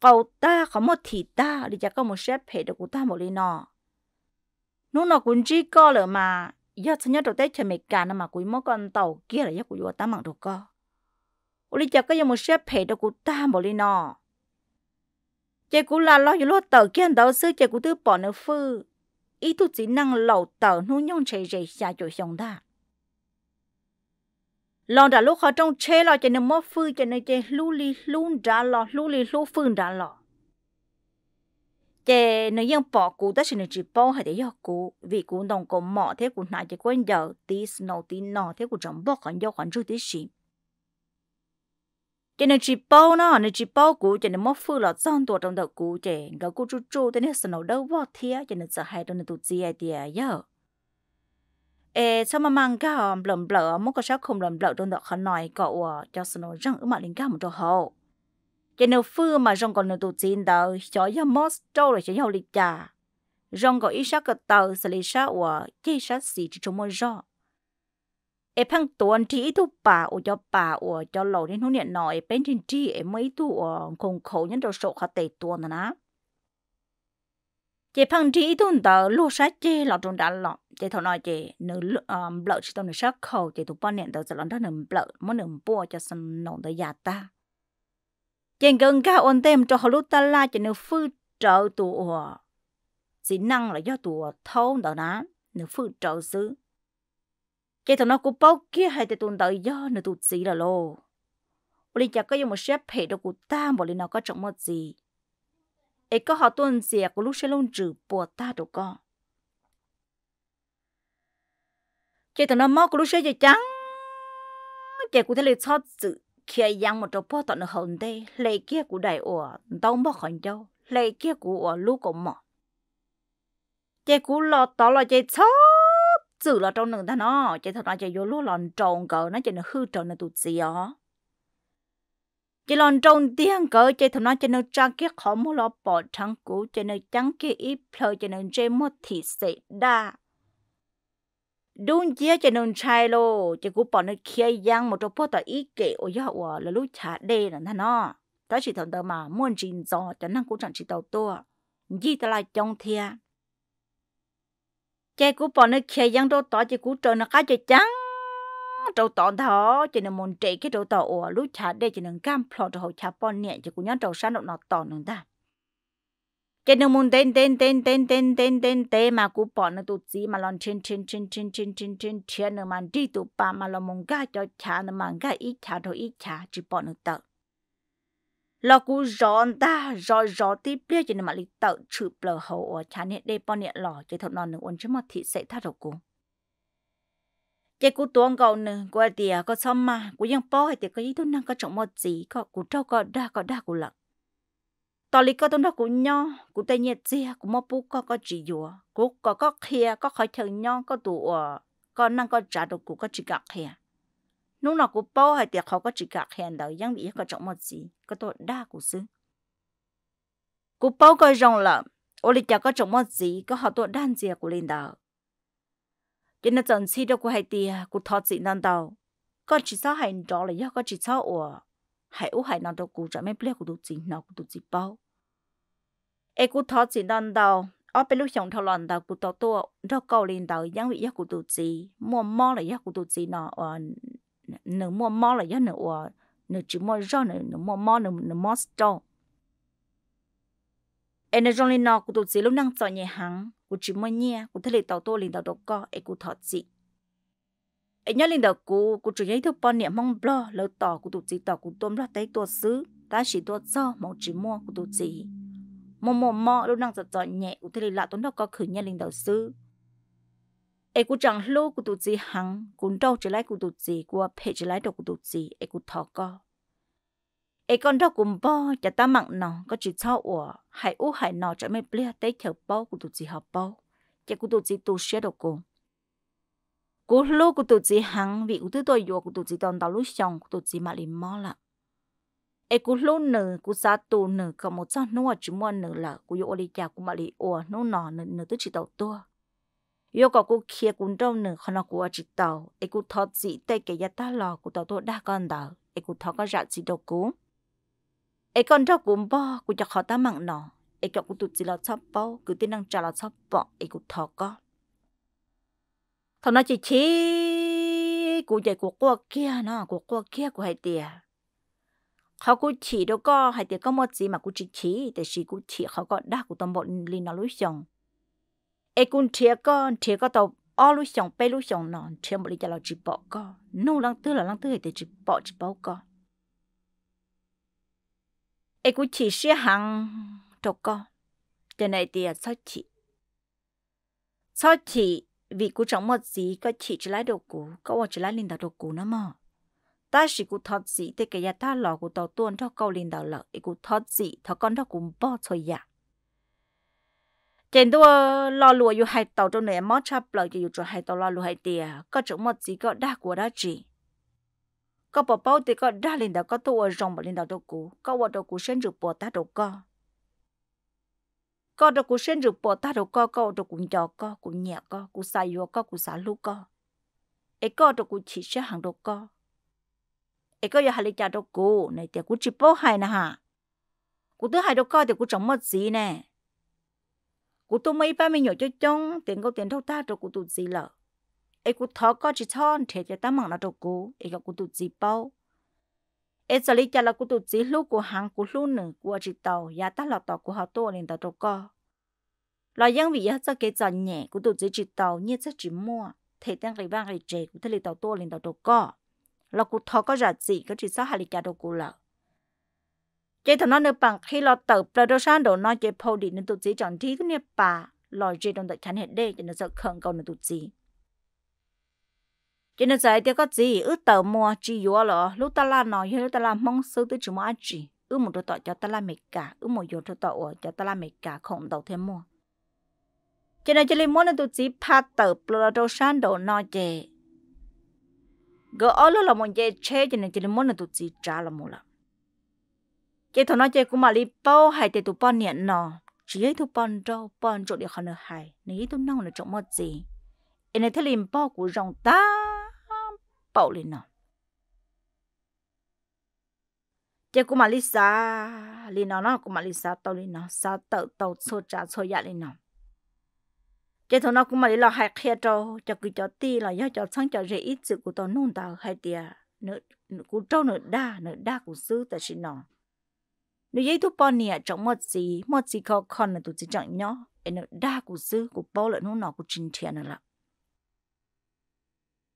Cậu ta có mua thì ta, để chắc cái một xe hệ được của ta một lên nó nó nó cũng chỉ có rồi mà, giờ thứ nhất đầu tết chơi mấy cả mà cuối mỗi con tàu kia là giờ của ta mang được coi co đi chắc có một xếp hệ được của ta một lý nọ chị cũng là lo lo tàu kia tàu xưa chị cú tự bỏ nó phư. Ý tu chỉ năng lẩu tàu nó nhông chạy chạy xa chỗ xong ta. Lo đã lúc họ trong chế lo cho nên mất phư cho nên chế lu li lu đã lo, lu li lu phư đã lo. Chế nếu yang bỏ cú đó thì chỉ bỏ hay để do cú vì cú đồng có mỏ thế cú nãy chỉ quan giờ, tí snow, tí nọ thế cú chẳng bỏ còn do khoản chú tí gì cho nên chỉ bao nó nên chỉ bao cũ cho nên mất phu là trong tuổi trong đầu cũ trẻ gấu cũ chú chú thế nên sinh nào đâu vót thía cho nên sợ hai đứa nên tụt gì ai tiề giờ ê, sao mà mang cái hòm lầm lỡ mất có sao không lầm lỡ trong đầu khó nói cậu à cho sinh nào răng ở mặt linh cao một chỗ hậu cho nên phu mà răng còn nên tụt gì đâu cho giờ mất trâu rồi cho nhau lịch trà răng có ít sắc cái tàu xử lý sao à chỉ sát gì chỉ trong môi rõ e phăng tuần thì tu bà ở cho bà ở cho lầu đến hôm niệm nói bên trên chi em mấy tu ở cùng khẩu nhân đồ sổ khá tệ tuần nè chị phăng thì tu tờ lúa sát chị lọ trong đá lọ chị thọ nói chị nữ lợ chỉ tao nữ sát khẩu chị tu bao niệm tờ giờ lần đó nữ lợ muốn nữ bùa cho sân nồng tờ già ta. Chị gần cả ôn tem cho họ lúc ta la chị nữ phư trợ tụ ở chỉ năng là do tu thâu đó nè nữ phư trợ xứ cái thằng nó cũng bao kia hay để tuần đợi do nó tụt gì là lô. Bây giờ có dùng một xếp hệ đồ của ta bỏ lên nó có trọng một gì. Ấy có họ tuần gì à, của lúc sẽ luôn trừ bùa ta đồ con cái thằng nó mò của lúc sẽ gì trắng. Cái của thế là cho sự, khi giang một chỗ bùa tận nó hồn đây lấy kia của đại ủa tao mất khỏi đâu lấy kia của ủa lúc của mỏ cái của lọ tao là cái chó chữ là trong nửa ta nó chỉ thật là chỉ vô lúa lòn tròn cỡ nó chỉ nó hư tròn nó tụt gì ó chỉ lòn tròn tiếng cỡ chỉ thật nó chỉ nó trang kia khó mua lo bỏ trắng cũ chỉ nó trắng kia ít phơi chỉ nó dễ mất thịt sẽ đa. Đúng chia chỉ nó chai lô chỉ cũ bỏ nó kia giang, một chỗ bỏ tại ít kệ ở giờ là lúc trả đê là ta nó. Ta chỉ thằng tao mà muốn chín gió cho năng cũ chẳng chỉ tàu tua. Gì ta lại trong thiệt che cú bỏ nó khe giang đâu tỏ chỉ cú trời nó cá chơi trắng trâu tỏ thọ chỉ nó muốn chạy cái trâu tỏ ủa lúc chả đây chỉ nó cam phò trâu hậu chả bỏ nhẹ chỉ cú nhớ trâu sáng nó tỏ nữa ta. Chỉ nó muốn tên tên tên tên tên tên tên tên mà cú bỏ nó tụt gì mà lon trên trên trên trên trên trên trên trên nó mà đi tụt ba mà lon muốn gà cho chả nó mà gà ít chả thôi ít chả chỉ bỏ nó tợ lo cú rón ta rò rò tí bia nên mà lịch tự chữ lờ hậu ở chán hiện đây bao nhiêu lò cho thật non nữa uốn chứ mà thị sẽ thắt đầu cú chỉ cú tuông cầu nữa qua tiề có xong mà cú ยัง bao hay tiề có ý tôi năng, có trọng một gì có cú trâu, có đa có đa, cú lận tao lý có tôi đó cú nho cú tay nhiệt gì cú mua bút có có chỉ dùa, cú có có khía có khỏi thằng nho có tụ ờ, có năng, có trả đồ cú, có chỉ gạt khía lúc nào cũng bao hay tiệc họ có chỉ cả hẹn đầu yang bị có trọng một gì có tội đa của sư cú bao coi rong là ô lịch có trọng một gì có họ tội đan gì của lên đạo cho nên trận khi đâu của hai tiệc của thọ gì nan đầu có chỉ sao hành đó là do có chỉ sao ủa hay u hay nào đâu của chẳng mấy bia của tụi gì nào của tụi gì bao ai của thọ gì nan đầu ở bên lúc chồng thọ lần đầu của tao tôi đâu cầu lên đạo yang bị của tụi gì mua mò là của tụi gì nọ nửa mua mò là do nửa nửa chỉ mua rau nửa nửa mua mò nửa nửa mua store em nói trong linh nọ của tụi chị lúc năng chọn nhẹ hàng của chỉ mua nhẹ của thấy tàu tô linh tàu đồ co em của thọ gì em nhớ linh tàu cũ, của chủ giấy thuộc bao niệm mong blo lỡ tỏ của tôi chỉ tỏ của tôm ra tay tôi xứ ta chỉ tôi cho một chỉ mua của tôi chỉ. mua mua mò lúc năng chọn chọn nhẹ của thấy lịch lạ tốn đâu có khử nhẹ linh tàu xứ ai cũng chẳng lâu của tụt gì hằng cũng đâu chỉ lại của tụt gì của phê chỉ lại đâu của tụt gì ai cũng thọ co ai con đâu cũng bo cho ta mặn nó có chỉ cho ủa hay u hay nó cho mấy bia tới chờ bao của tụt gì họ bao chỉ của tụt gì tụt xe đâu cô cú lô của tụi gì hằng vì của thứ tôi vô của tụi gì toàn tàu lúc xong của tụi gì mà liền mò là ai cú lô nửa cú sa tù nửa có một trăm ở chúng mua nửa là cú vô đi chả cú mà liền ủa nô nọ nửa nửa tới chỉ tàu tua yêu cầu cô kia cũng đâu nữa khả năng của chị tàu ấy cũng thọ gì tay cái giá ta lò của tàu tôi đã con đào ấy cũng thọ có rạ gì đâu cú ấy con đâu cũng bo cũng cho khó ta mặn nọ ấy cho cũng tụt gì là sắp bao cứ tin năng trả là sắp bỏ ấy cũng thọ có thằng nó chỉ chỉ của chạy của cô kia nó của cô kia của hai tia họ cũng chỉ đâu có hai tia có một gì mà cũng chỉ chỉ tại vì cũng chỉ họ có đa của toàn bộ liên nó lối xong ai cũng thiệt con thiệt có tàu ở lúc xong bay lúc xong nọ thiệt một lý cho là chỉ bỏ con. Nô lăng tư là lăng tư thì chỉ bỏ chỉ bỏ con. Ai cũng chỉ sẽ hàng cho con. Cho này thì sao chỉ. Sao chỉ vì cũng chẳng một gì, có chỉ chỉ lái đồ cũ, có một chỉ lái linh đạo đồ cũ nữa mà. Ta chỉ cũng thoát gì để cái ta lò cụ tàu tuôn cho câu linh đầu lợ cũng thoát gì thọ con đó cũng bỏ thôi vậy trên đó lo lùa yêu hai tàu trong này mót chắp lợ yêu cho hai tàu lo lùa hai tia có chỗ một gì có đa của đa chỉ có bảo bảo thì có đa lên đầu có tôi rồng bảo lên đầu đâu cũ có vào đâu cũ sinh dục bỏ ta đâu có có đâu cũ sinh dục bỏ ta đâu có có đâu cũng cho có cũng nhẹ có cũng sai yêu có cũng xả lú có ấy có đâu cũng chỉ sẽ hàng đâu có ấy có giờ hai lý cha đâu cũ này thì cũng chỉ bảo hai nè ha cũng thứ hai đâu có thì cũng chẳng mất gì nè cụ tôi mấy ba mình nhỏ cho chong tiền có tiền thâu ta đâu cụ tôi gì lợ ấy cụ thọ có chỉ thon thế cho ta mặn là đâu cụ ấy gặp cụ tôi gì bao ấy giờ lý cha là cụ tôi gì lúc của hàng cụ lúc nữa của chỉ tàu nhà ta là tàu của họ tôi lên tàu đâu có là vì vị cho cái giờ nhẹ cụ tôi gì chỉ tàu như chắc chỉ mua. Thế đang lấy vang lấy chế cụ thấy lấy tàu tôi lên tàu đâu co. Là cụ thọ có giá gì có chỉ sao hai lý đâu cụ lợ chế thằng nó nếu bằng khi lo tập production đồ, nó chế phô đi nên tụt gì chọn thi cái nè bà. Lo chế đồng tại chán hết đây cho nên sợ khẩn cầu nên tụt gì cho nên giờ thì có gì, ước tờ mua chỉ yếu lo lúc ta la nói lúc ta làm mong sâu tới chúng mua chỉ. Ước một đôi tọt cho ta làm mệt cả, ước một yếu đôi tọt cho ta làm mệt cả, không đầu thêm mua. Cho nên cho nên muốn nên tụt gì phát tờ production đồ, nó chế gỡ ở là một chế chế cho nên chỉ muốn là tụt gì trả là một lần cái thằng nó chơi cũng mà đi bao hay để tụi bọn niệm nọ, chỉ ấy tụi bọn đâu bọn chỗ địa khăn ở hay nấy tụi nông là chỗ mất gì? Em này thấy liền bao của rồng ta bao lên nọ. Chơi cũng mà đi xa liền nó nó cũng mà đi xa tàu liền nó xa tàu tàu xô trả, xô dạ liền nó chơi thằng nó cũng mà đi lo hay kia trâu, cho cứ cho ti là do cho sáng cho dễ ít sự của tao nung tao hay tiệt nữa của trâu nữa đa nữa đa của sư tại xin nó nếu giấy thuốc bọn nhiêu trong một gì một gì khó khăn là tụi chỉ chẳng nhỏ. Em nó đa cụ sư cụ bao lợn nó nó cụ trình thiện nữa là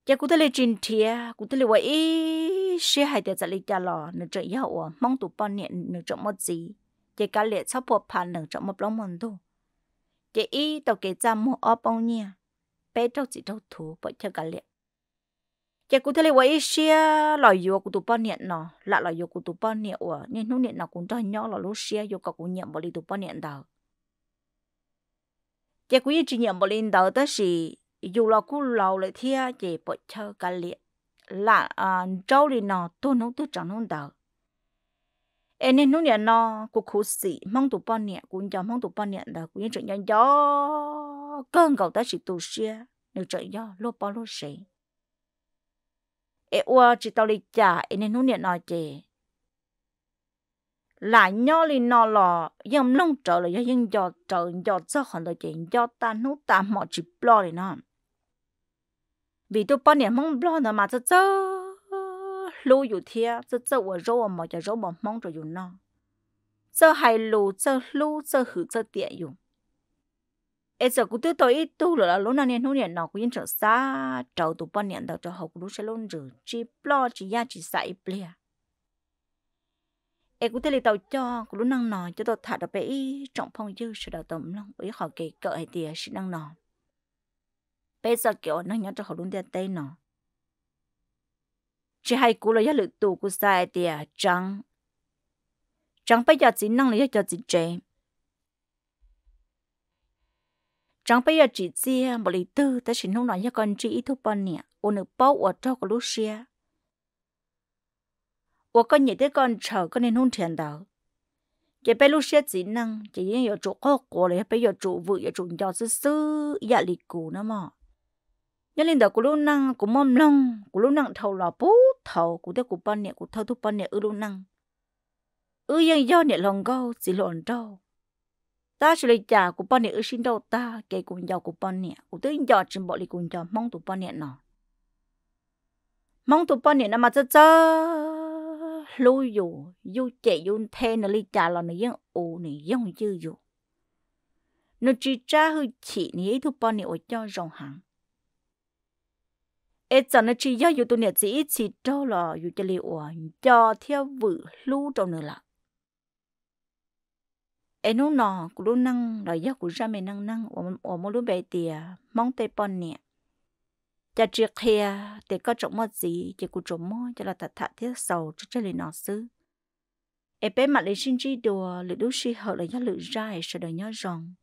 giờ cụ thấy là trình thiện cụ thấy là vậy sẽ hai tia sẽ lấy cha lò, nó trời yêu mong tụi bọn nhiêu nó trong một gì. Giờ cả lệ sắp bộ phản nó trong một lòng mình thôi giờ ý tàu kể ra mua ở bao nhiêu. Bé đâu chỉ đâu thủ bởi cho cả liệt chị cũng thấy là vậy xia lời yêu của tụ bao nhiêu nọ, lạ lời yêu của tụ bao nhiêu à nên lúc niệm nào cũng cho nhỏ là lúc xia yêu cả cũng nhận bảo đi tụ bao nhiêu đâu chị cũng chỉ nhận bảo lên đầu đó là dù là cũng lâu lại thia chỉ bỏ cho cả liệt là à trâu đi, nọ, tôi nấu tôi chẳng nấu đầu em nên nó nhà nó cũng khổ sĩ mong tụ bao nhiêu cũng cho mong tụ bao nhiêu đó cũng chuyện nhau gió cơn cầu đó là tụ xia nếu chuyện gió lô bao lô xỉ e ua chỉ tao đi trả e nên nó nhà nói chè lại nhau li nó lò yếm lông trở lại yếm gió trở gió cho hòn đời chè gió ta nút ta mọi chỉ lo li nó. Vì tôi bao nhiêu mong lo nữa mà cho cho lu yu thia zơ zơ wo rô mà cho rô mà mong cho yu nó. Zơ hai lu zơ lu zơ hử zơ tiệt ấy giờ cũng tôi tôi tu rồi là lúc nào nên lúc này nó cũng yên trở xa. Trâu tụ bao niệm đầu cho học lúc sẽ luôn rồi chỉ lo chỉ ya chỉ sai bia ấy cũng thấy là tàu cho, cũng lúc năng nọ cho tôi thả được bé trọng phong dư sự đầu tầm lòng ấy họ kể cỡ hay tiệt sự năng nọ bây giờ kiểu, nó nhớ cho họ luôn tiền tây nọ chỉ hay cú là giá lực tù của sai thì à trắng. Trắng bây giờ chỉ năng là giá cho chỉ chế chẳng bây giờ chỉ chia một lý tư ta chỉ nông nói cho con chỉ ít thuốc bọn nè ô nữ bao ở cho của lúc xia ô con nhớ tới con chờ con nên hôn thiền đạo chỉ bây lúc xia chỉ năng chỉ nên giờ chỗ khó của lấy bây giờ chỗ vự giờ chỗ nhỏ sư sư dạ lý cũ nữa mà nhân linh đạo của lúc năng của mâm long của lúc năng thầu lò bố thầu của tới của bọn nè của thâu thuốc bọn nè ư lúc năng ư yên do nè lòng câu chỉ lộn đâu ta chỉ lấy trả của bọn nè ở xin đâu ta kể cùng giàu của bọn nè cũng tới giờ trên bọn đi cùng giàu mong tụ bọn nè nọ. Mong tụ bọn nè nằm mà chơi chơi lưu dù dù chạy dù thế nó lấy trả là nó yên ủ này yên dư dù. Nó chỉ trả hơi chỉ này thu bọn nè ở cho rong hàng ê giờ nó chỉ giao yêu tụi này chỉ chỉ đâu là yêu chơi liệu cho theo vự lưu trong nữa là ê nó nọ cũng luôn năng là do cũng ra mình năng năng ở một lúc bé tiề mong tây bọn nè cha chia kia để có trộm mất gì chỉ cụ trộm mò cho là thật thật thiết sầu cho chơi lên nó xứ em bé mặt lấy xin chi đùa lửa đu si hở là nhớ lửa ra sẽ đời nhớ ròng.